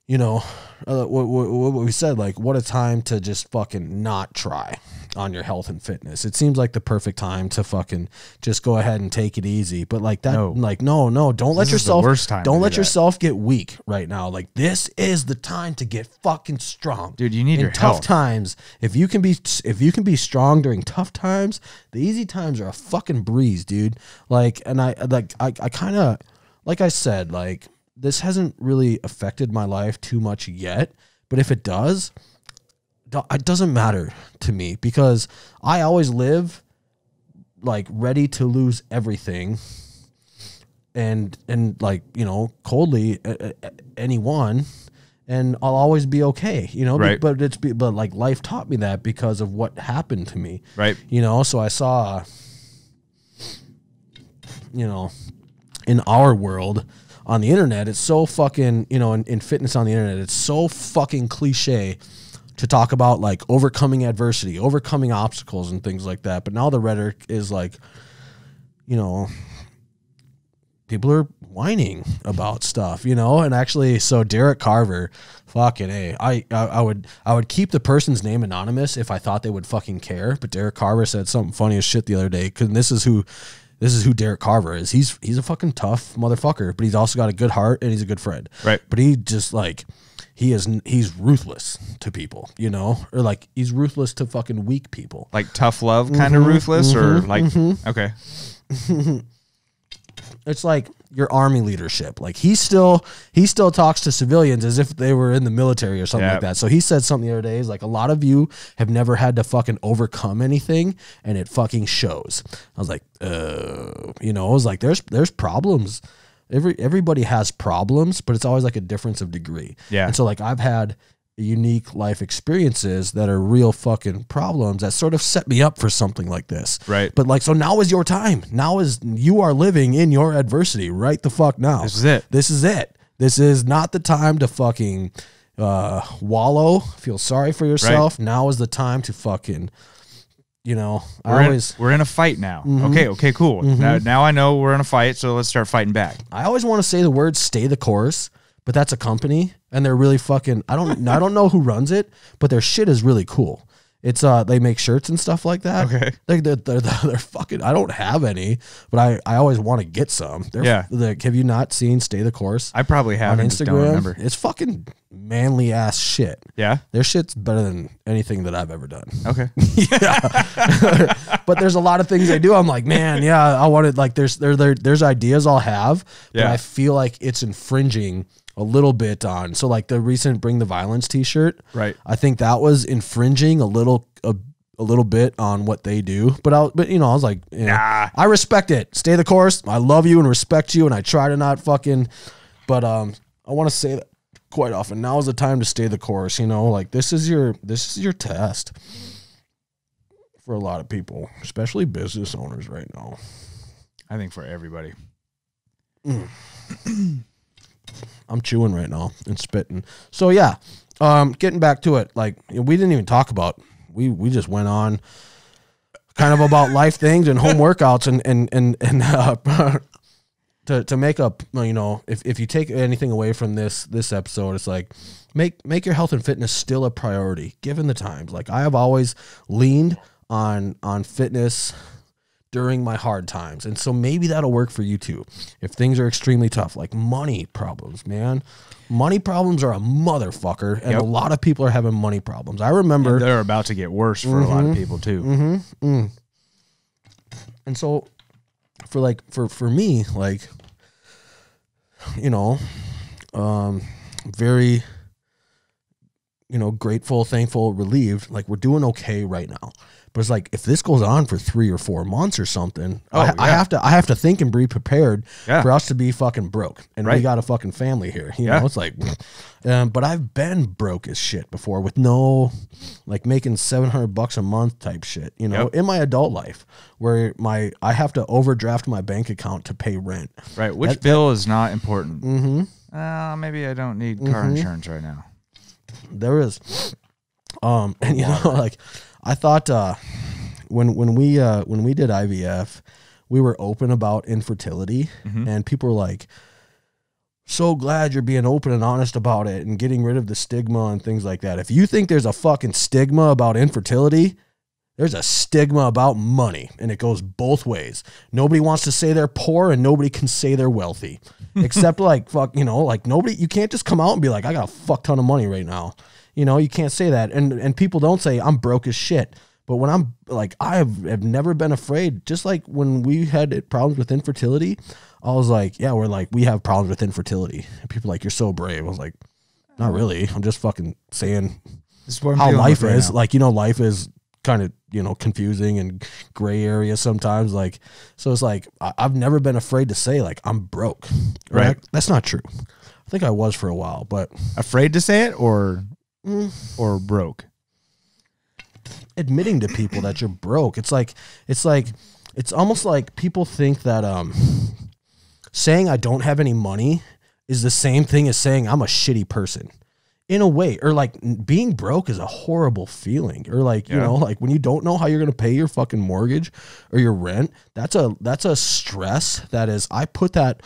you know, uh, what, what, what we said, like, what a time to just fucking not try on your health and fitness. It seems like the perfect time to fucking just go ahead and take it easy. But like that, No. like no, no, don't let This yourself worst time don't let that. yourself get weak right now. Like this is the time to get fucking strong, Dude, you need in your tough health. times. If you can be if you can be strong during tough times, the easy times are a fucking breeze, dude. Like, and I like I, I kind of like I said, like this hasn't really affected my life too much yet, but if it does, it doesn't matter to me because I always live like ready to lose everything and and like you know coldly uh, anyone and I'll always be okay you know Right. but it's be, but like life taught me that because of what happened to me Right. you know so I saw you know in our world on the internet it's so fucking you know in, in fitness on the internet it's so fucking cliche to talk about like overcoming adversity overcoming obstacles and things like that but now the rhetoric is like you know people are whining about stuff, you know. And actually, so Derek Carver, fucking a, I, I I would I would keep the person's name anonymous if I thought they would fucking care. But Derek Carver said something funny as shit the other day. Cause this is who. This is who Derek Carver is. He's he's a fucking tough motherfucker, but he's also got a good heart and he's a good friend. Right. But he just like he is he's ruthless to people, you know, or like he's ruthless to fucking weak people. Like tough love, kind Mm-hmm, of ruthless, or like okay, it's like your army leadership. Like he still he still talks to civilians as if they were in the military or something Yeah. like that. So he said something the other day. He's like, a lot of you have never had to fucking overcome anything, and it fucking shows. I was like, uh, you know, I was like, there's there's problems. Every everybody has problems, but it's always like a difference of degree. Yeah. And so like I've had unique life experiences that are real fucking problems that sort of set me up for something like this. Right. But like so now is your time. Now is you are living in your adversity right the fuck now. This is it. This is it. This is not the time to fucking uh wallow, feel sorry for yourself. Now is the time to fucking you know, we're I in, always Mm-hmm. we're in a fight now. Okay, okay, cool. Now, now I know we're in a fight, so let's start fighting back. I always want to say the word stay the course, but that's a company and they're really fucking I don't I don't know who runs it, but their shit is really cool. It's uh they make shirts and stuff like that. Okay. They they're, they're, they're fucking I don't have any, but I I always want to get some. They're, Yeah. Like, have you not seen Stay the Course I probably have on Instagram? remember. It's fucking manly ass shit. Yeah. Their shit's better than anything that I've ever done. Okay. Yeah. but there's a lot of things they do. I'm like, man, yeah, I wanted like there's there, there there's ideas I'll have, but Yeah. I feel like it's infringing a little bit on. So like the recent Bring the Violence T-shirt, Right. I think that was infringing a little a, a little bit on what they do. But I but you know I was like, you know, Nah. I respect it. Stay the course. I love you and respect you, and I try to not fucking. But um, I want to say that quite often. Now is the time to stay the course. You know, like this is your this is your test for a lot of people, especially business owners right now. I think for everybody. I'm chewing right now and spitting. So yeah, um, getting back to it, like we didn't even talk about. We we just went on, kind of about life things and home workouts and and and and uh, to to make up. You know, if if you take anything away from this this episode, it's like make make your health and fitness still a priority given the times. Like I have always leaned on on fitness during my hard times. And so maybe that'll work for you too. If things are extremely tough, like money problems, man. Money problems are a motherfucker. And Yep. a lot of people are having money problems. I remember They're about to get worse for a lot of people too. Mm-hmm. and so for like for for me, like you know, um very you know, grateful, thankful, relieved. Like we're doing okay right now. But it's like if this goes on for three or four months or something, I, Oh, I yeah. have to I have to think and be prepared Yeah. for us to be fucking broke. And we got a fucking family here. You Yeah. know, it's like um, but I've been broke as shit before with no like making seven hundred bucks a month type shit, you know, Yep. in my adult life where my I have to overdraft my bank account to pay rent. Right. Which That- bill is not important? Mm-hmm. Uh, maybe I don't need car Mhm. insurance right now. There is. Um and you know, like I thought uh when when we uh when we did IVF, we were open about infertility Mhm. and people were like so glad you're being open and honest about it and getting rid of the stigma and things like that. If you think there's a fucking stigma about infertility, there's a stigma about money and it goes both ways. Nobody wants to say they're poor and nobody can say they're wealthy. Except like fuck, you know, like nobody you can't just come out and be like I got a fuck ton of money right now. You know, you can't say that. And and people don't say I'm broke as shit. But when I'm like I have, have never been afraid. Just like when we had problems with infertility, I was like, yeah, we're like we have problems with infertility. And people are like you're so brave. I was like, not really. I'm just fucking saying This is what how life right is. now. Like, you know, life is kind of, you know, confusing and gray area sometimes. Like, so it's like, I, I've never been afraid to say, like, I'm broke. Right. That's not true. I think I was for a while, but Afraid to say it or Mm. or broke. admitting to people that you're broke, it's like, it's like, it's almost like people think that, um, saying I don't have any money is the same thing as saying I'm a shitty person. In a way, or like being broke is a horrible feeling, or like you know, like when you don't know how you're gonna pay your fucking mortgage or your rent. That's a that's a stress that is. I put that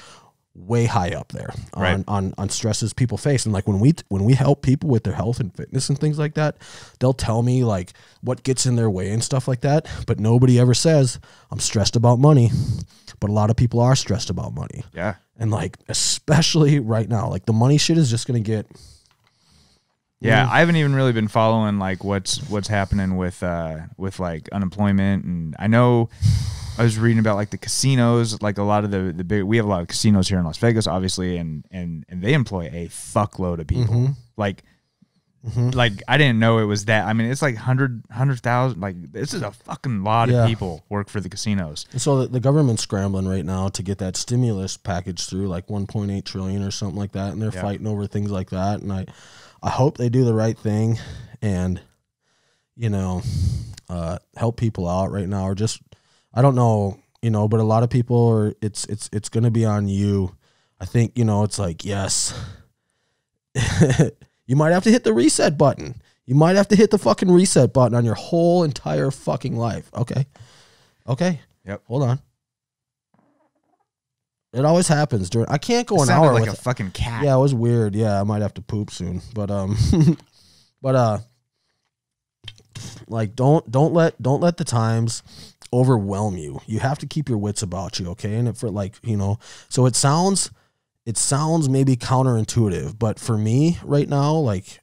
way high up there on, Right. on on stresses people face. And like when we when we help people with their health and fitness and things like that they'll tell me like what gets in their way and stuff like that. But nobody ever says i'm stressed about money. But a lot of people are stressed about money. Yeah. and like especially right now like the money shit is just gonna get Yeah, I haven't even really been following like what's what's happening with uh with like unemployment. And I know I was reading about like the casinos, like a lot of the the big we have a lot of casinos here in Las Vegas obviously and and and they employ a fuckload of people. Mm-hmm. Like like I didn't know it was that. I mean, it's like 100 100,000 like this is a fucking lot Yeah. of people work for the casinos. And so the, the government's scrambling right now to get that stimulus package through, like 1.8 trillion or something like that, and they're Yeah. fighting over things like that. And I, I hope they do the right thing, and you know, uh, help people out right now, or just I don't know, you know, but a lot of people are. It's it's it's going to be on you. I think you know. It's like yes, you might have to hit the reset button. You might have to hit the fucking reset button on your whole entire fucking life. Okay. Okay. Yep. Hold on. It always happens during. I can't go It an hour like with. a fucking cat. yeah, it was weird. Yeah, I might have to poop soon, but um, but uh, like don't don't let don't let the times overwhelm you. You have to keep your wits about you, okay? And if for like, you know, so it sounds it sounds maybe counterintuitive, but for me right now, like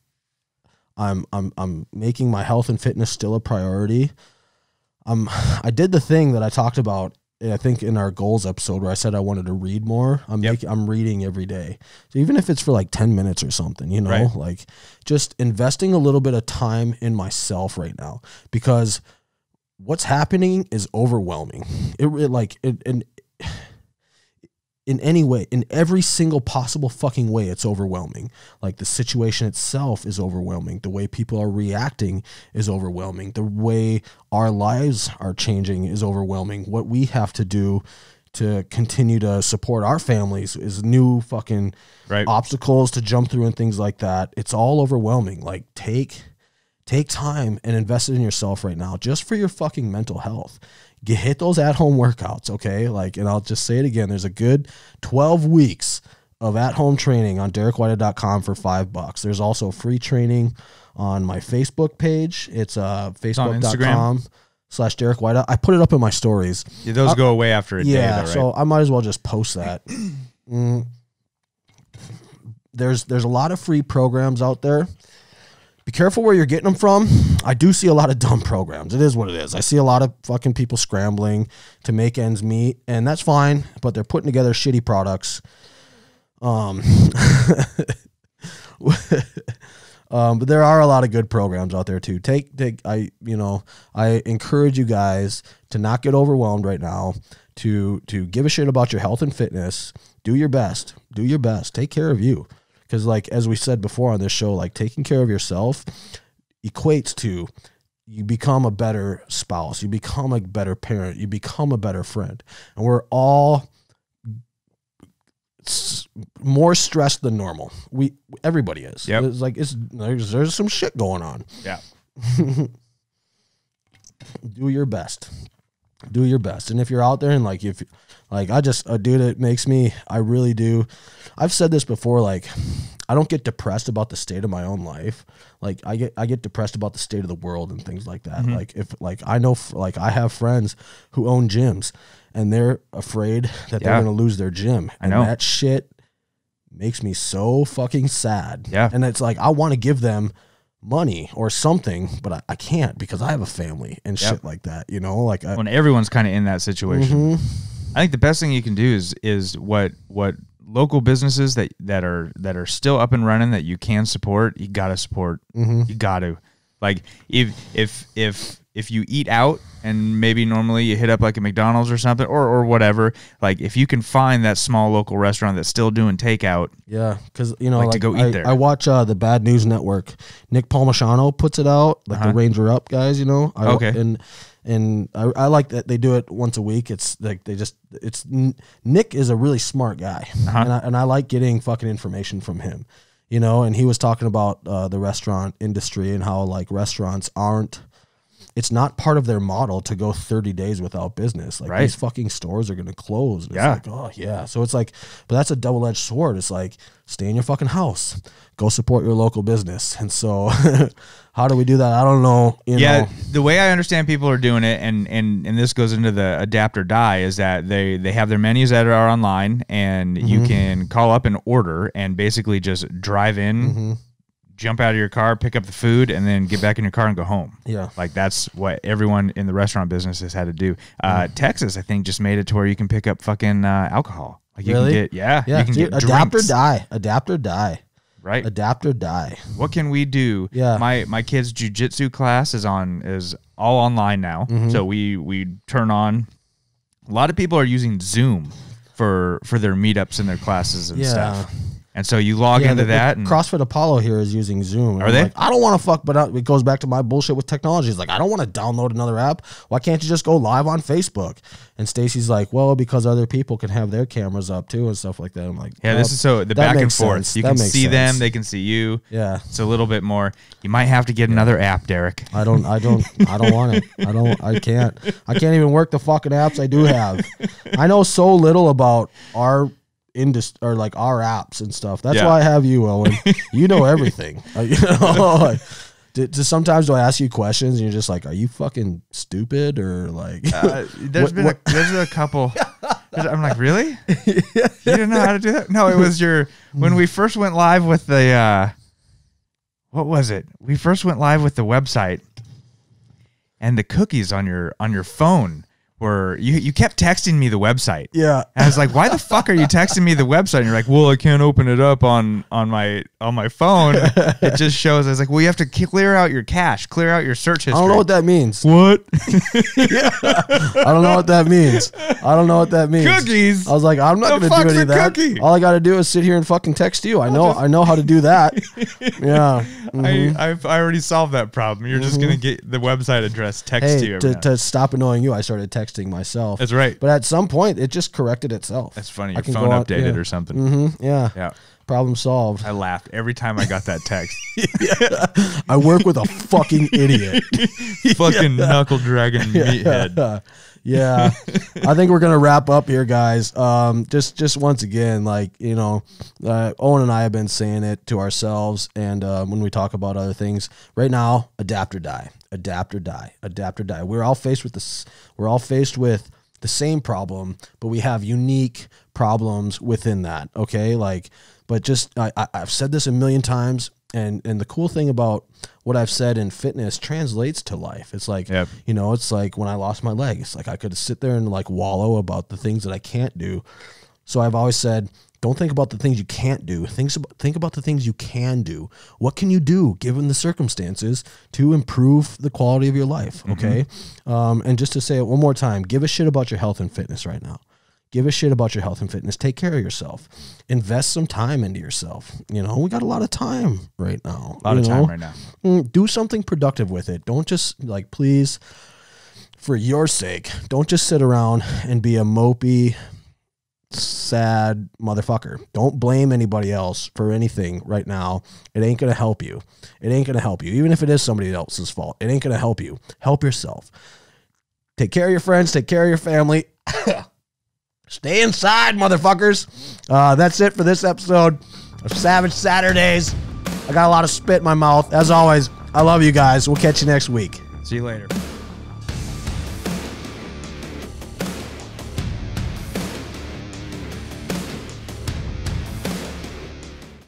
I'm I'm I'm making my health and fitness still a priority. Um I did the thing that I talked about I think in our goals episode where I said I wanted to read more. I'm Yep. making I'm reading every day. So even if it's for like 10 minutes or something, you know, Right. like just investing a little bit of time in myself right now because what's happening is overwhelming. It, it like it, and in any way, in every single possible fucking way, it's overwhelming. Like the situation itself is overwhelming. The way people are reacting is overwhelming. The way our lives are changing is overwhelming. What we have to do to continue to support our families is new fucking Right. obstacles to jump through and things like that. It's all overwhelming. Like take take time and invest it in yourself right now just for your fucking mental health. Get hit those at home workouts, okay? Like and I'll just say it again, there's a good 12 weeks of at home training on derekweida.com for 5 bucks. There's also free training on my Facebook page. It's uh facebook.com slash Derek Weida. I put it up in my stories. Yeah, those go away after a Uh, Yeah, day, though, right? so I might as well just post that. Mm. There's there's a lot of free programs out there. Be careful where you're getting them from. I do see a lot of dumb programs. It is what it is. I see a lot of fucking people scrambling to make ends meet, and that's fine. But they're putting together shitty products. Um, um, but there are a lot of good programs out there too. Take take I you know I encourage you guys to not get overwhelmed right now. To to give a shit about your health and fitness. Do your best. Do your best. Take care of you. Because like as we said before on this show, like taking care of yourself equates to you become a better spouse, you become a better parent, you become a better friend. And we're all more stressed than normal. We everybody is. Yep. It's like it's there's, there's some shit going on. yeah. Do your best. Do your best. And if you're out there and like if like I just a dude it makes me I really do. I've said this before like I don't get depressed about the state of my own life. Like I get I get depressed about the state of the world and things like that. Like if like I know like I have friends who own gyms and they're afraid that they're going to lose their gym. I and know. that shit makes me so fucking sad. Yeah. And it's like I want to give them money or something, but I, I can't because I have a family and Yep. shit like that. You know, like I, When everyone's kind of in that situation. Mhm. I think the best thing you can do is is what what local businesses that that are that are still up and running that you can support. You gotta support. Mm-hmm. You got to. Like if if if if you eat out and maybe normally you hit up like a McDonald's or something or or whatever, like if you can find that small local restaurant that's still doing takeout, Yeah, because you know, Like like, to go eat I, there. I watch uh, the Bad News Network. Nick Palmisciano puts it out, like Uh-huh. the Ranger Up guys. You know, I, Okay. and and I, I like that they do it once a week. It's like they just it's Nick is a really smart guy, Uh-huh. and I, and I like getting fucking information from him. You know, and he was talking about uh, the restaurant industry and how like restaurants aren't. It's not part of their model to go 30 days without business. Like Right. these fucking stores are going to close. Yeah. It's like, oh yeah. So it's like, but that's a double edged sword. It's like, stay in your fucking house, go support your local business. And so, how do we do that? I don't know. You yeah, know, the way I understand people are doing it, and and and this goes into the adapt or die, is that they they have their menus that are online, and Mm-hmm. you can call up and order, and basically just drive in, Mm-hmm. Jump out of your car, pick up the food, and then get back in your car and go home. Yeah. like that's what everyone in the restaurant business has had to do. Uh, Mm-hmm. Texas, I think, just made it to where you can pick up fucking uh, alcohol. Like you Really? can get yeah, yeah. you can dude, get adapt drinks, or die. Adapt or die. right? Adapt or die. what can we do? Yeah. My my kid's jujitsu class is on is all online now. Mm-hmm. So we we turn on. A lot of people are using Zoom for for their meetups and their classes and Yeah. stuff. And so you log Yeah, into the- that and CrossFit Apollo here is using Zoom. And Are I'm they? Like, I don't want to fuck, but I- it goes back to my bullshit with technology. It's like I don't want to download another app. Why can't you just go live on Facebook? And Stacy's like, well, because other people can have their cameras up too and stuff like that. I'm like, yeah, this is so the back and forth. sense. You That can see sense. them, they can see you. Yeah. It's a little bit more. You might have to get another app, Derek. I don't, I don't, I don't want it. I don't, I can't, I can't even work the fucking apps I do have. I know so little about our industry or like our apps and stuff. That's Yeah. why I have you, Owen. You know everything. Uh, you know, like, Do, do sometimes do I ask you questions and you're just like, are you fucking stupid or like? Uh, there's What- been what- A, there's been a couple. I'm like, really? You didn't know how to do that? No, it was your when we first went live with the. uh What was it? We first went live with the website, and the cookies on your on your phone were you. You kept texting me the website. yeah. And I was like, "Why the fuck are you texting me the website?" And you're like, "Well, I can't open it up on on my on my phone. It just shows." I was like, "Well, you have to clear out your cache, clear out your search history." I don't know what that means. What I don't know what that means. I don't know what that means. cookies? I was like, I'm not The gonna do any of that. cookie? All I gotta do is sit here and fucking text you. I know I know how to do that. yeah. I mm-hmm. I've, I already solved that problem. You're just mm-hmm. gonna get the website address text to you. To, to stop annoying you, I started texting myself. That's right. But at some point, it just corrected itself. That's funny. I Your can phone updated yeah. or something. Mm-hmm. Yeah. Yeah. Problem solved. I laughed every time I got that text. I work with a fucking idiot. Fucking knuckle dragging meathead. yeah i think we're gonna wrap up here guys um just just once again like you know uh, owen and i have been saying it to ourselves and uh, when we talk about other things right now adapt or die adapt or die adapt or die we're all faced with this we're all faced with the same problem but we have unique problems within that okay like but just I, i've said this a million times and and the cool thing about what i've said in fitness translates to life it's like Yep. you know, it's like when I lost my leg, it's like I could sit there and like wallow about the things that I can't do. So I've always said, don't think about the things you can't do. Think about, think about the things you can do. What can you do given the circumstances to improve the quality of your life? Okay. Um, and just to say it one more time, give a shit about your health and fitness right now. Give a shit about your health and fitness. Take care of yourself. Invest some time into yourself. You know, we got a lot of time right now. A lot of time right now. Mm, do something productive with it. Don't just like please for your sake, don't just sit around and be a mopey sad motherfucker. Don't blame anybody else for anything right now. It ain't going to help you. It ain't going to help you. Even if it is somebody else's fault, it ain't going to help you. Help yourself. Take care of your friends, take care of your family. Stay inside, motherfuckers. Uh, that's it for this episode of Savage Saturdays. I got a lot of spit in my mouth. As always, I love you guys. We'll catch you next week. See you later.